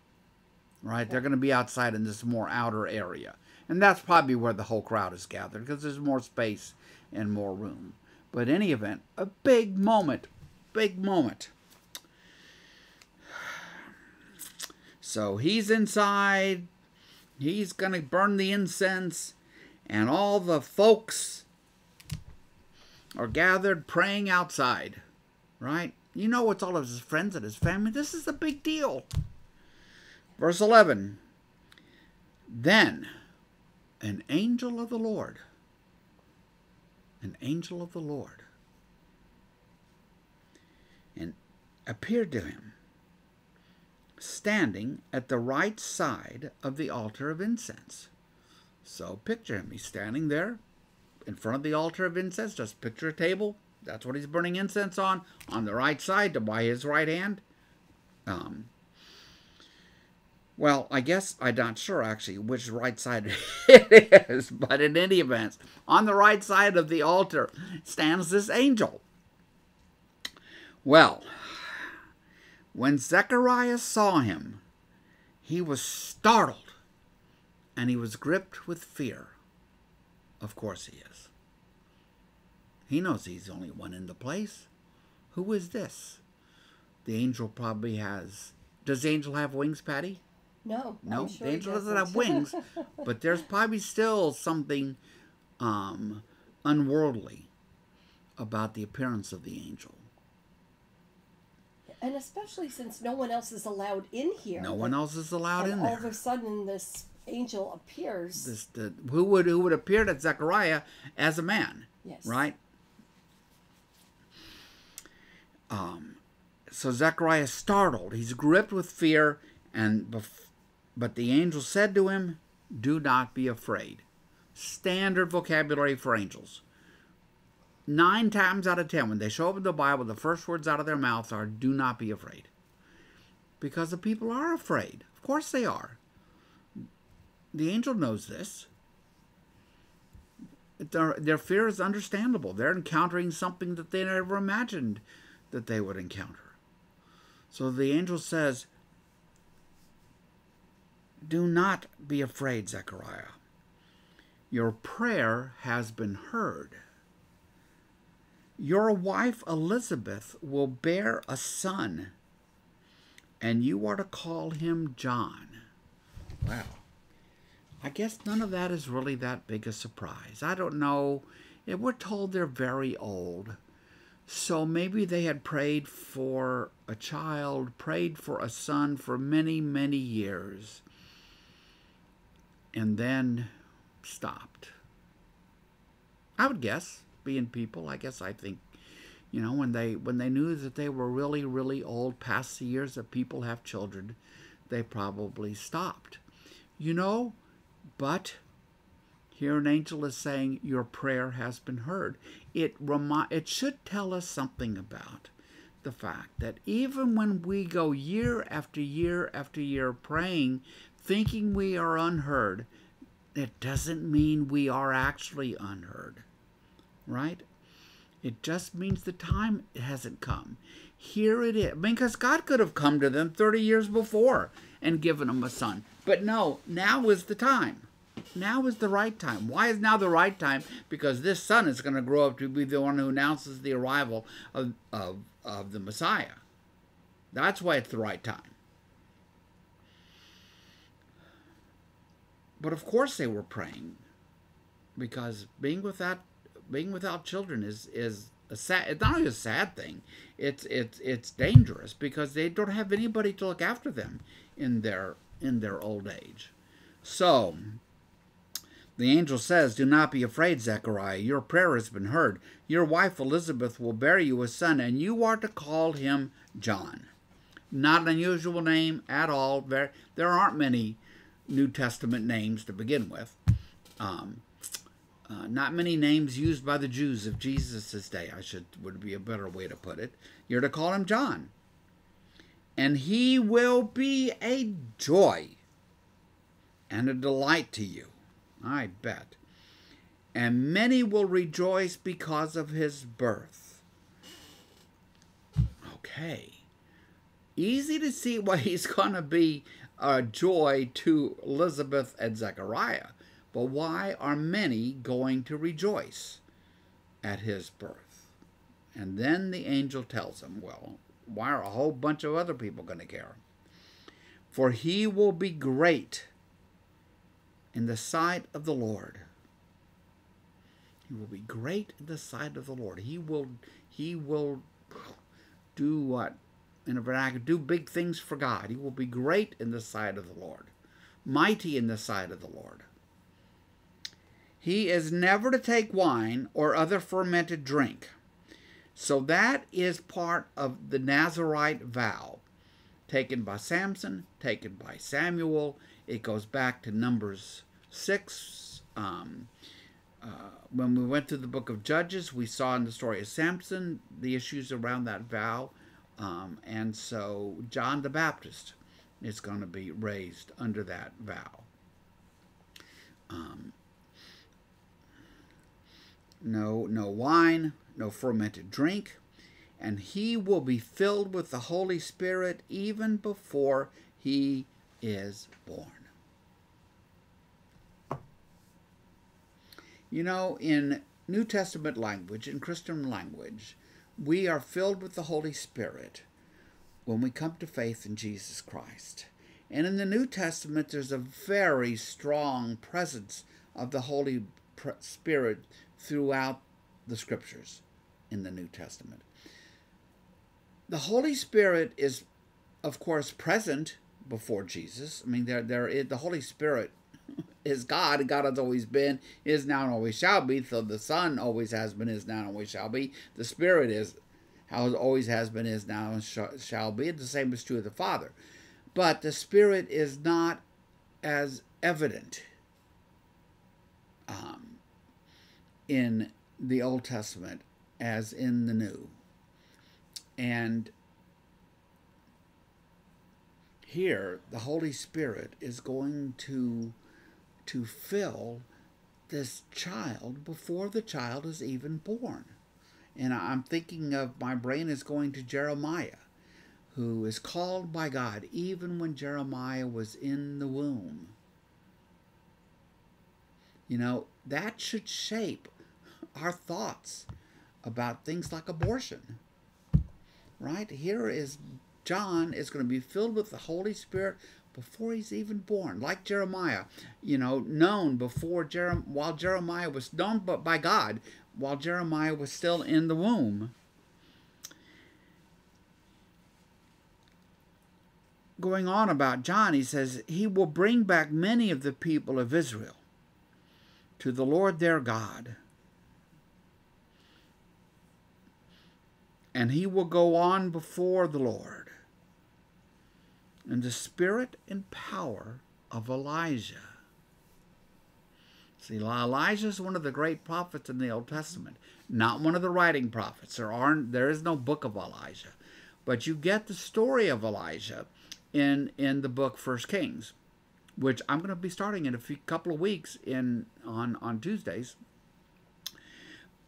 Right? They're going to be outside in this more outer area. And that's probably where the whole crowd is gathered because there's more space and more room. But in any event, a big moment. Big moment. So he's inside. He's going to burn the incense. And all the folks are gathered praying outside. Right? You know it's all of his friends and his family. This is a big deal. Verse 11. Then an angel of the Lord, an angel of the Lord, and appeared to him, standing at the right side of the altar of incense. So picture him. He's standing there in front of the altar of incense. Just picture a table. That's what he's burning incense on. On the right side, to by his right hand. Um, well, I guess I'm not sure actually which right side it is, but in any event, on the right side of the altar stands this angel. Well, when Zechariah saw him, he was startled and he was gripped with fear. Of course he is. He knows he's the only one in the place. Who is this? The angel probably has. Does the angel have wings, Patty? No. No, sure the angel doesn't have wings, but there's probably still something um, unworldly about the appearance of the angel. and especially since no one else is allowed in here. No one else is allowed in all there. All of a sudden, this angel appears. This, the, who would who would appear to Zechariah as a man, yes. right? Um, so Zechariah is startled. He's gripped with fear, and but the angel said to him, "Do not be afraid." Standard vocabulary for angels. Nine times out of ten, when they show up in the Bible, the first words out of their mouths are, "Do not be afraid," because the people are afraid. Of course, they are. The angel knows this. Their, their fear is understandable. They're encountering something that they never imagined that they would encounter. So the angel says, Do not be afraid, Zechariah. Your prayer has been heard. Your wife Elizabeth will bear a son, and you are to call him John. Wow. I guess none of that is really that big a surprise. I don't know. If we're told they're very old. So maybe they had prayed for a child, prayed for a son for many, many years, and then stopped. I would guess, being people, I guess I think, you know, when they when they knew that they were really, really old, past the years that people have children, they probably stopped. You know, but here an angel is saying your prayer has been heard. It remi- it should tell us something about the fact that even when we go year after year after year praying, thinking we are unheard, it doesn't mean we are actually unheard, right? It just means the time hasn't come. Here it is. Because God could have come to them 30 years before and given them a son. But no, now is the time. Now is the right time. Why is now the right time? Because this son is going to grow up to be the one who announces the arrival of, of, of the Messiah. That's why it's the right time. But of course they were praying because being without being without children is is a sad it's not only a sad thing it's it's it's dangerous because they don't have anybody to look after them in their in their old age so the angel says, Do not be afraid, Zechariah. Your prayer has been heard. Your wife Elizabeth will bear you a son, and you are to call him John. Not an unusual name at all. There, there aren't many New Testament names to begin with. Um, uh, not many names used by the Jews of Jesus' day, I should would be a better way to put it. You're to call him John. And he will be a joy and a delight to you. I bet. And many will rejoice because of his birth. Okay. Easy to see why he's going to be a joy to Elizabeth and Zechariah. But why are many going to rejoice at his birth? And then the angel tells him, well, why are a whole bunch of other people going to care? For he will be great in the sight of the Lord. He will be great in the sight of the Lord. He will he will do what in a vernacular do big things for God. He will be great in the sight of the Lord, mighty in the sight of the Lord. He is never to take wine or other fermented drink. So that is part of the Nazarite vow, taken by Samson, taken by Samuel. It goes back to Numbers 6. Um, uh, when we went through the book of Judges, we saw in the story of Samson the issues around that vow. Um, and so John the Baptist is going to be raised under that vow. Um, no, no wine, no fermented drink, and he will be filled with the Holy Spirit even before he is born. You know, in New Testament language, in Christian language, we are filled with the Holy Spirit when we come to faith in Jesus Christ. And in the New Testament, there's a very strong presence of the Holy Spirit throughout the scriptures in the New Testament. The Holy Spirit is, of course, present before Jesus. I mean, there, there, the Holy Spirit is God, God has always been, is now, and always shall be. So the Son always has been, is now, and always shall be. The Spirit is how always has been, is now, and shall be. The same is true of the Father. But the Spirit is not as evident um, in the Old Testament as in the New. And here, the Holy Spirit is going to to fill this child before the child is even born. And I'm thinking of my brain is going to Jeremiah, who is called by God even when Jeremiah was in the womb. You know, that should shape our thoughts about things like abortion. Right? Here is John is going to be filled with the Holy Spirit before he's even born, like Jeremiah, you know, known before Jeremiah, while Jeremiah was known but by God, while Jeremiah was still in the womb. Going on about John, he says, He will bring back many of the people of Israel to the Lord their God. And he will go on before the Lord and the spirit and power of Elijah. See, Elijah is one of the great prophets in the Old Testament, not one of the writing prophets. There aren't there is no book of Elijah. But you get the story of Elijah in in the book First Kings, which I'm going to be starting in a few couple of weeks in on on Tuesdays.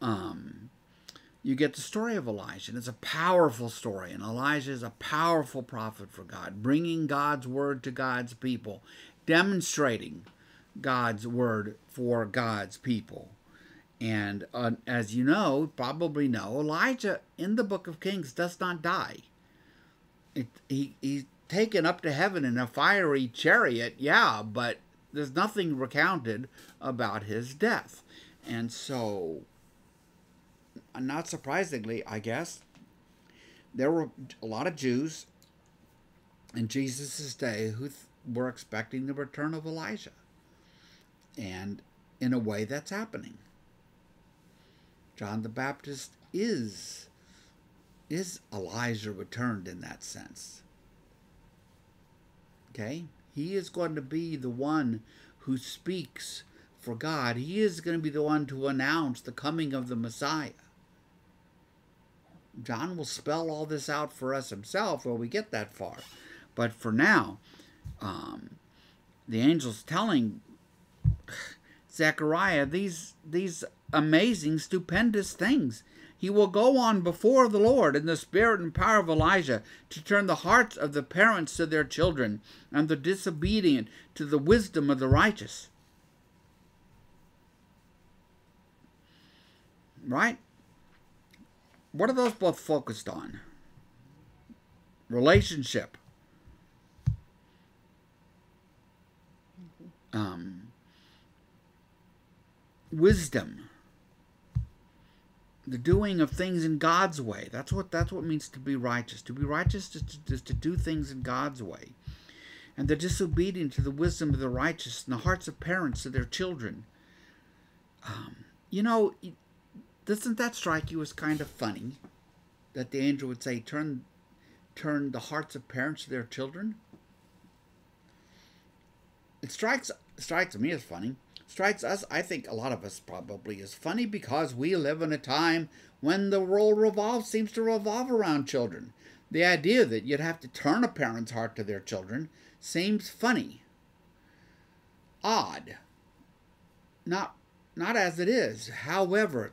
Um, you get the story of Elijah, and it's a powerful story. And Elijah is a powerful prophet for God, bringing God's word to God's people, demonstrating God's word for God's people. And uh, as you know, probably know, Elijah in the book of Kings does not die. It, he, he's taken up to heaven in a fiery chariot, yeah, but there's nothing recounted about his death. And so, not surprisingly, I guess, there were a lot of Jews in Jesus' day who were expecting the return of Elijah. And in a way, that's happening. John the Baptist is is Elijah returned in that sense. Okay? He is going to be the one who speaks for God. He is going to be the one to announce the coming of the Messiah. John will spell all this out for us himself when we get that far. But for now, um, the angel's telling Zechariah these these amazing, stupendous things. He will go on before the Lord in the spirit and power of Elijah to turn the hearts of the parents to their children and the disobedient to the wisdom of the righteous. Right? What are those both focused on? Relationship. Um, wisdom the doing of things in God's way. That's what that's what means to be righteous. To be righteous is to, is to do things in God's way. And the disobedient to the wisdom of the righteous and the hearts of parents to their children. Um, you know, doesn't that strike you as kind of funny? That the angel would say, turn, turn the hearts of parents to their children? It strikes strikes me as funny strikes us, I think a lot of us probably, as funny because we live in a time when the world revolves, seems to revolve around children. The idea that you'd have to turn a parent's heart to their children seems funny, odd, not, not as it is. However,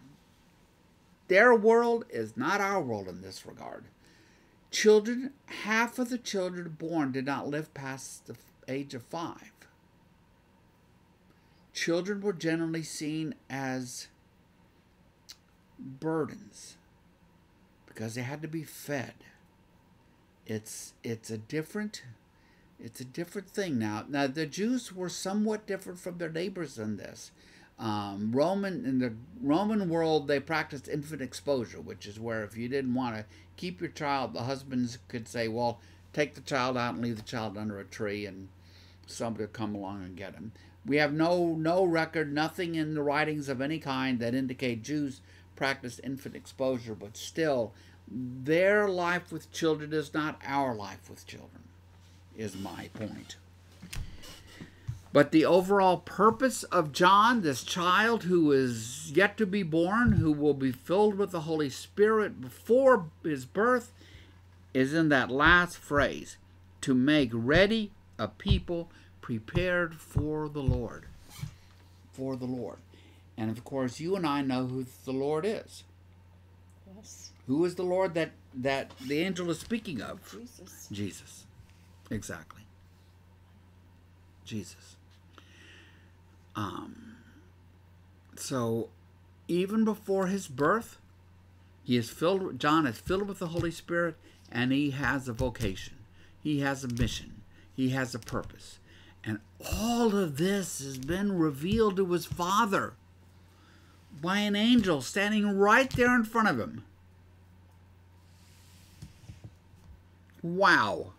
their world is not our world in this regard. Children, half of the children born did not live past the age of five children were generally seen as burdens because they had to be fed. It's it's a different it's a different thing now. Now the Jews were somewhat different from their neighbors in this. Um, Roman in the Roman world, they practiced infant exposure, which is where if you didn't want to keep your child, the husbands could say, "Well, take the child out and leave the child under a tree, and somebody will come along and get him." We have no no record, nothing in the writings of any kind that indicate Jews practiced infant exposure, but still, their life with children is not our life with children, is my point. But the overall purpose of John, this child who is yet to be born, who will be filled with the Holy Spirit before his birth, is in that last phrase to make ready a people prepared for the Lord. For the Lord. And of course, you and I know who the Lord is. Yes. Who is the Lord that, that the angel is speaking of? Jesus. Jesus. Exactly. Jesus. Um, so, even before his birth, he is filled. John is filled with the Holy Spirit, and he has a vocation. He has a mission. He has a purpose. And all of this has been revealed to his father by an angel standing right there in front of him. Wow.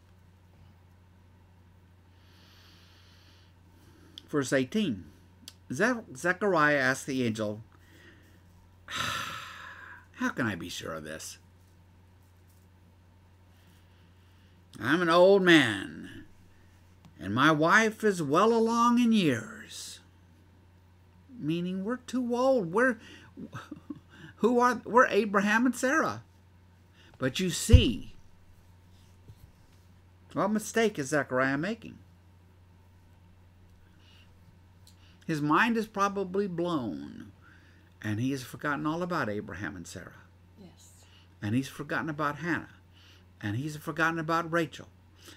Verse 18 Zechariah asked the angel, How can I be sure of this? I'm an old man and my wife is well along in years. Meaning we're too old. We're who are we're Abraham and Sarah. But you see, What mistake is Zechariah making? His mind is probably blown, and he has forgotten all about Abraham and Sarah, Yes. and he's forgotten about Hannah, and he's forgotten about Rachel,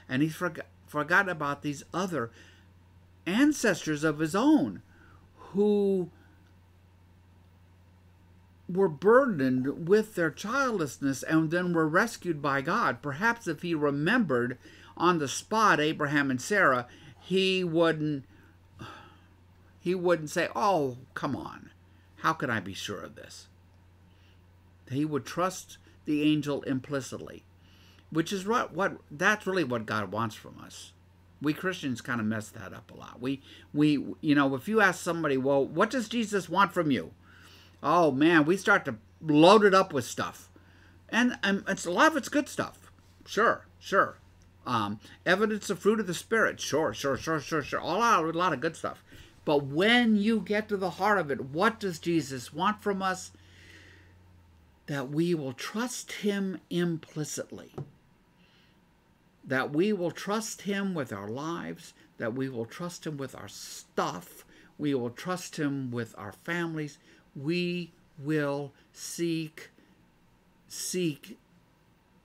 and he's forg- forgotten about these other ancestors of his own who were burdened with their childlessness and then were rescued by God. Perhaps if he remembered on the spot Abraham and Sarah, he wouldn't he wouldn't say, "Oh, come on. How can I be sure of this?" He would trust the angel implicitly, which is what what that's really what God wants from us. We Christians kind of mess that up a lot. We we you know, if you ask somebody, "Well, what does Jesus want from you?" oh man, we start to load it up with stuff, and, and it's a lot of it's good stuff. Sure, sure. Um, evidence of fruit of the spirit. Sure, sure, sure, sure, sure. All out a lot of good stuff. But when you get to the heart of it, what does Jesus want from us? That we will trust Him implicitly. That we will trust Him with our lives. That we will trust Him with our stuff. We will trust Him with our families we will seek seek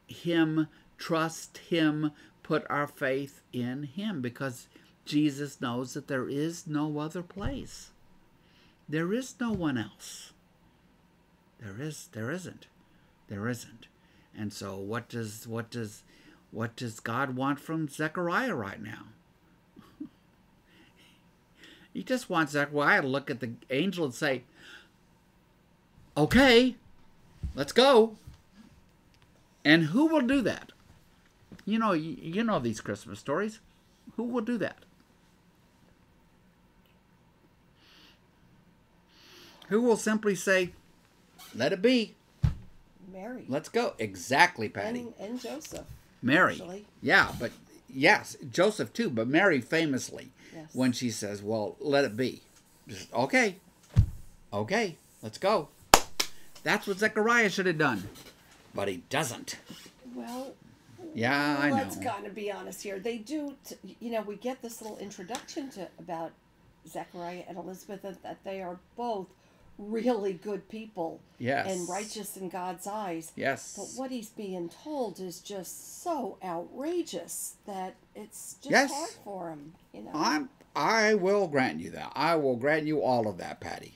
him trust him put our faith in him because jesus knows that there is no other place there is no one else there is there isn't there isn't and so what does what does what does god want from zechariah right now he just wants zechariah to look at the angel and say okay, let's go. And who will do that? You know, you, you know these Christmas stories. Who will do that? Who will simply say, let it be. Mary. Let's go. Exactly, Patty. and, and Joseph. Mary. actually. Yeah, but yes, Joseph too, but Mary famously Yes. when she says, "Well, let it be." Just, okay. Okay, let's go. That's what Zechariah should have done. But he doesn't. Well, Yeah, I know. let's kind of be honest here. They do, t- you know, we get this little introduction to about Zechariah and Elizabeth that, that they are both really good people Yes. and righteous in God's eyes. Yes. But what he's being told is just so outrageous that it's just Yes. hard for him, you know. I'm I will grant you that. I will grant you all of that, Patty.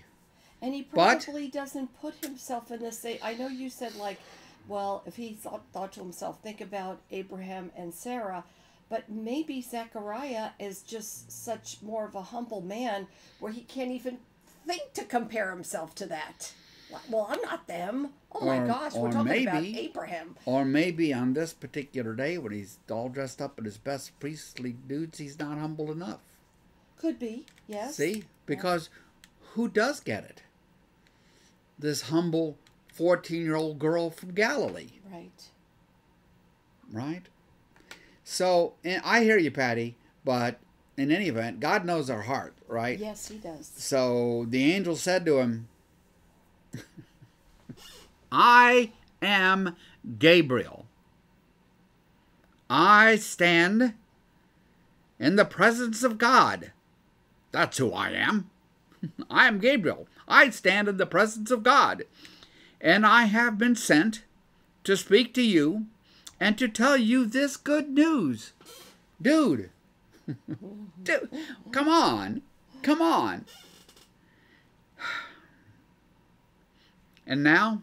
And he But- probably doesn't put himself in the same. I know you said like, well, if he thought, thought to himself, think about Abraham and Sarah, but maybe Zechariah is just such more of a humble man where he can't even think to compare himself to that. Well, I'm not them. Oh my Or- gosh, we're talking about Abraham. Or maybe on this particular day when he's all dressed up in his best priestly dudes, he's not humble enough. Could be, yes. See? Because who does get it? This humble 14 year old girl from Galilee, Right. right? So, and I hear you, Patty, but in any event, God knows our heart, right? Yes, he does. So the angel said to him, I am Gabriel. I stand in the presence of God. That's who I am. I am Gabriel. I stand in the presence of God. And I have been sent to speak to you and to tell you this good news. Dude. Come on. Come on. And now,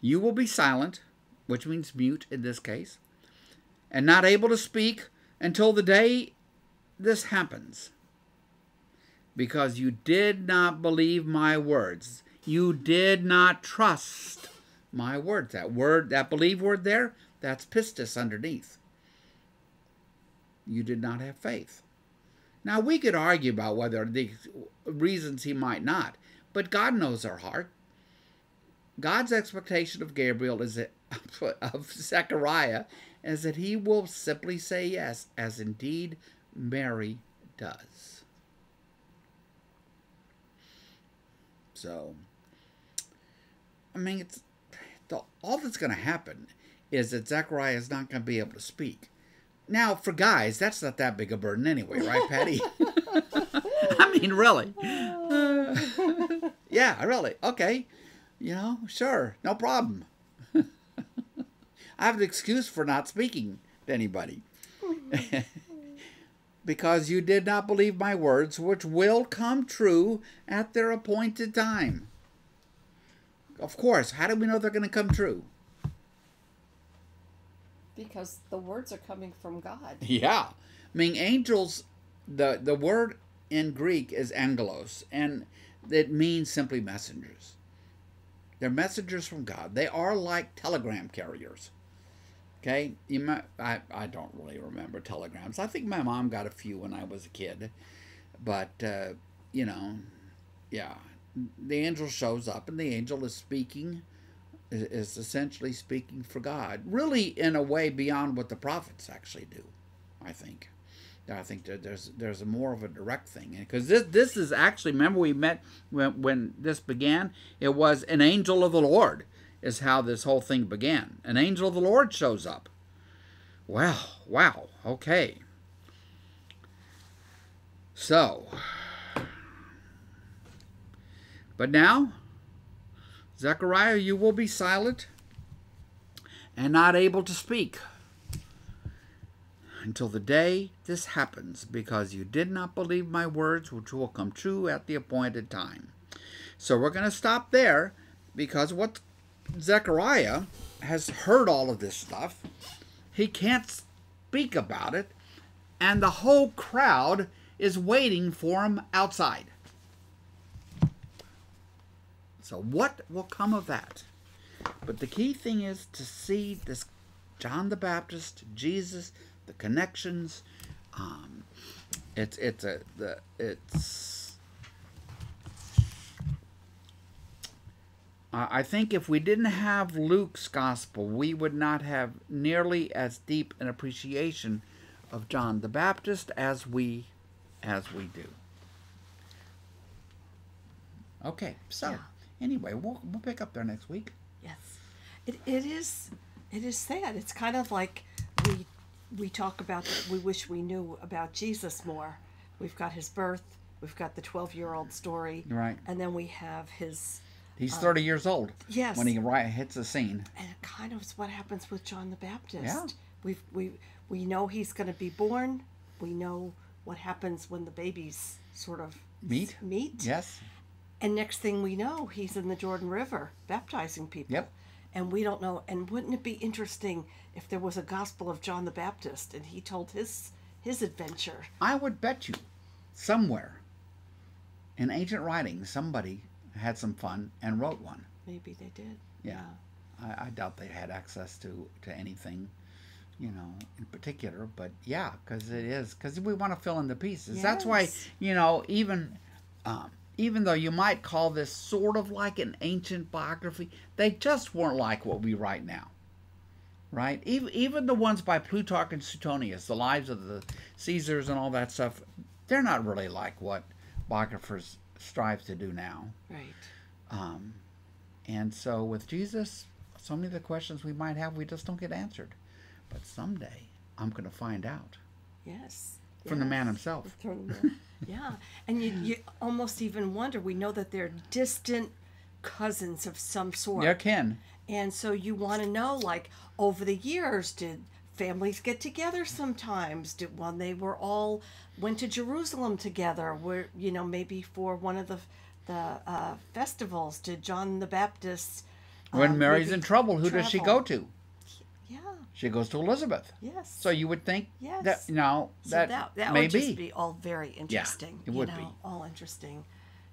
you will be silent, which means mute in this case, and not able to speak until the day this happens. Because you did not believe my words. You did not trust my words. That word, that believe word there, that's pistis underneath. You did not have faith. Now, we could argue about whether the reasons he might not, but God knows our heart. God's expectation of Gabriel is that, of Zechariah is that he will simply say yes, as indeed Mary does. So, I mean, it's the, all that's going to happen is that Zechariah is not going to be able to speak. Now for guys, that's not that big a burden anyway, right, Patty? I mean, really. yeah, really. Okay. You know, sure, no problem. I have an excuse for not speaking to anybody. because you did not believe my words, which will come true at their appointed time. Of course, how do we know they're going to come true? Because the words are coming from God. Yeah. I mean, angels, the, the word in Greek is angelos, and it means simply messengers. They're messengers from God. They are like telegram carriers. Okay, you might, I, I don't really remember telegrams. I think my mom got a few when I was a kid, but uh, you know, yeah, the angel shows up and the angel is speaking, is essentially speaking for God, really in a way beyond what the prophets actually do. I think. I think there's there's a more of a direct thing because this this is actually remember we met when when this began it was an angel of the Lord is how this whole thing began. An angel of the Lord shows up. Wow, wow, okay. So, but now, Zechariah, you will be silent and not able to speak until the day this happens, because you did not believe my words, which will come true at the appointed time. So we're going to stop there because what Zechariah has heard all of this stuff. He can't speak about it, and the whole crowd is waiting for him outside. So, what will come of that? But the key thing is to see this John the Baptist, Jesus, the connections. Um, it's it's a the it's. I think if we didn't have Luke's gospel, we would not have nearly as deep an appreciation of John the Baptist as we as we do. Okay, so yeah. Anyway, we'll we'll pick up there next week. Yes, it, it is it is sad. It's kind of like we we talk about that we wish we knew about Jesus more. We've got his birth, we've got the 12 year old story, right, and then we have his. He's um, 30 years old. Yes. When he right, hits the scene. And it kind of is what happens with John the Baptist. Yeah. We've, we, we know he's going to be born. We know what happens when the babies sort of meet. Meet. Yes. And next thing we know, he's in the Jordan River baptizing people. Yep. And we don't know. And wouldn't it be interesting if there was a Gospel of John the Baptist and he told his his adventure? I would bet you, somewhere, in ancient writing somebody had some fun and wrote one. Maybe they did. Yeah, yeah. I, I, doubt they had access to to anything, you know, in particular. But yeah, because it is because we want to fill in the pieces. Yes. That's why you know even. Um, even though you might call this sort of like an ancient biography, they just weren't like what we write now. Right? Even, even the ones by Plutarch and Suetonius, the lives of the Caesars and all that stuff, they're not really like what biographers strive to do now. Right. Um, and so with Jesus, so many of the questions we might have, we just don't get answered. But someday, I'm going to find out. Yes. From yes. the man himself. Yeah. And you, you almost even wonder, we know that they're distant cousins of some sort. They're kin. And so you want to know, like, over the years, did families get together sometimes? Did when they were all went to Jerusalem together? Where you know maybe for one of the the uh, festivals? Did John the Baptist? When uh, Mary's in trouble, who travel? does she go to? Yeah. She goes to Elizabeth. Yes. So you would think yes. that you know so that, that, that may would be. just be all very interesting. Yeah, it would know, be all interesting,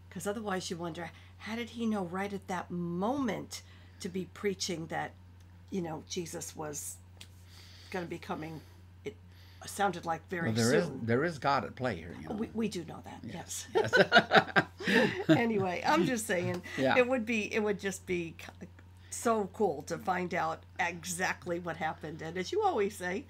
because otherwise you wonder how did he know right at that moment to be preaching that, you know, Jesus was going to be coming. It sounded like very well, there soon. Is, there is God at play here. You know? we, we do know that. Yes. yes. yes. anyway, I'm just saying yeah. it would be it would just be so cool to find out exactly what happened. And as you always say,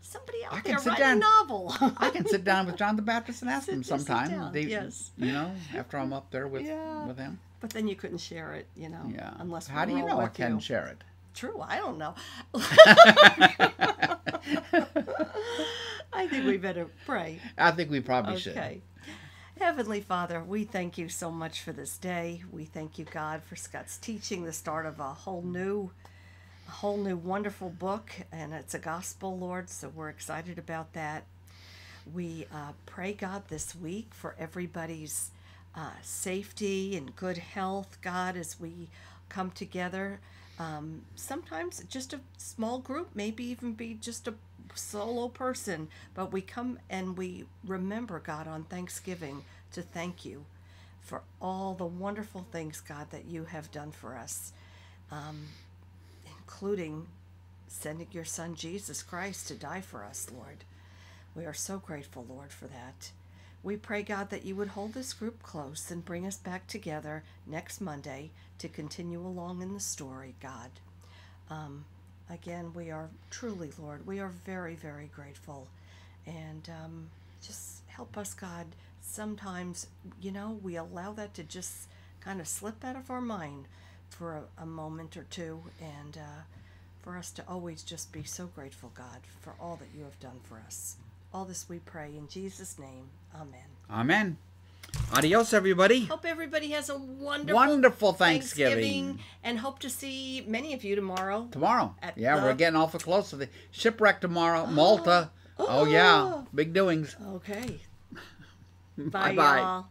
somebody out I there write down, a novel. I can sit down with John the Baptist and ask sit, him sometime. They, yes. You know, after I'm up there with yeah. with him. But then you couldn't share it, you know. Yeah. Unless how do you know I can you. share it? True, I don't know. I think we better pray. I think we probably should. Okay. Heavenly Father, we thank you so much for this day. We thank you, God, for Scott's teaching, the start of a whole new, a whole new wonderful book, and it's a gospel, Lord. So we're excited about that. We uh, pray, God, this week for everybody's uh, safety and good health, God, as we come together. Um, sometimes just a small group, maybe even be just a solo person, but we come and we remember, God, on Thanksgiving to thank you for all the wonderful things, God, that you have done for us, um, including sending your Son, Jesus Christ, to die for us, Lord. We are so grateful, Lord, for that. We pray, God, that you would hold this group close and bring us back together next Monday to continue along in the story, God. Um, again, we are truly, Lord, we are very, very grateful. And um, just help us, God. Sometimes, you know, we allow that to just kind of slip out of our mind for a, a moment or two. And uh, for us to always just be so grateful, God, for all that you have done for us. All this we pray in Jesus' name. Amen. Amen. Adios, everybody. Hope everybody has a wonderful, Wonderful Thanksgiving. and hope to see many of you tomorrow. Tomorrow. Yeah, the- we're getting awful close to the shipwreck tomorrow. Malta. Oh, yeah. Oh. Big doings. Okay. Bye Bye, bye. y'all.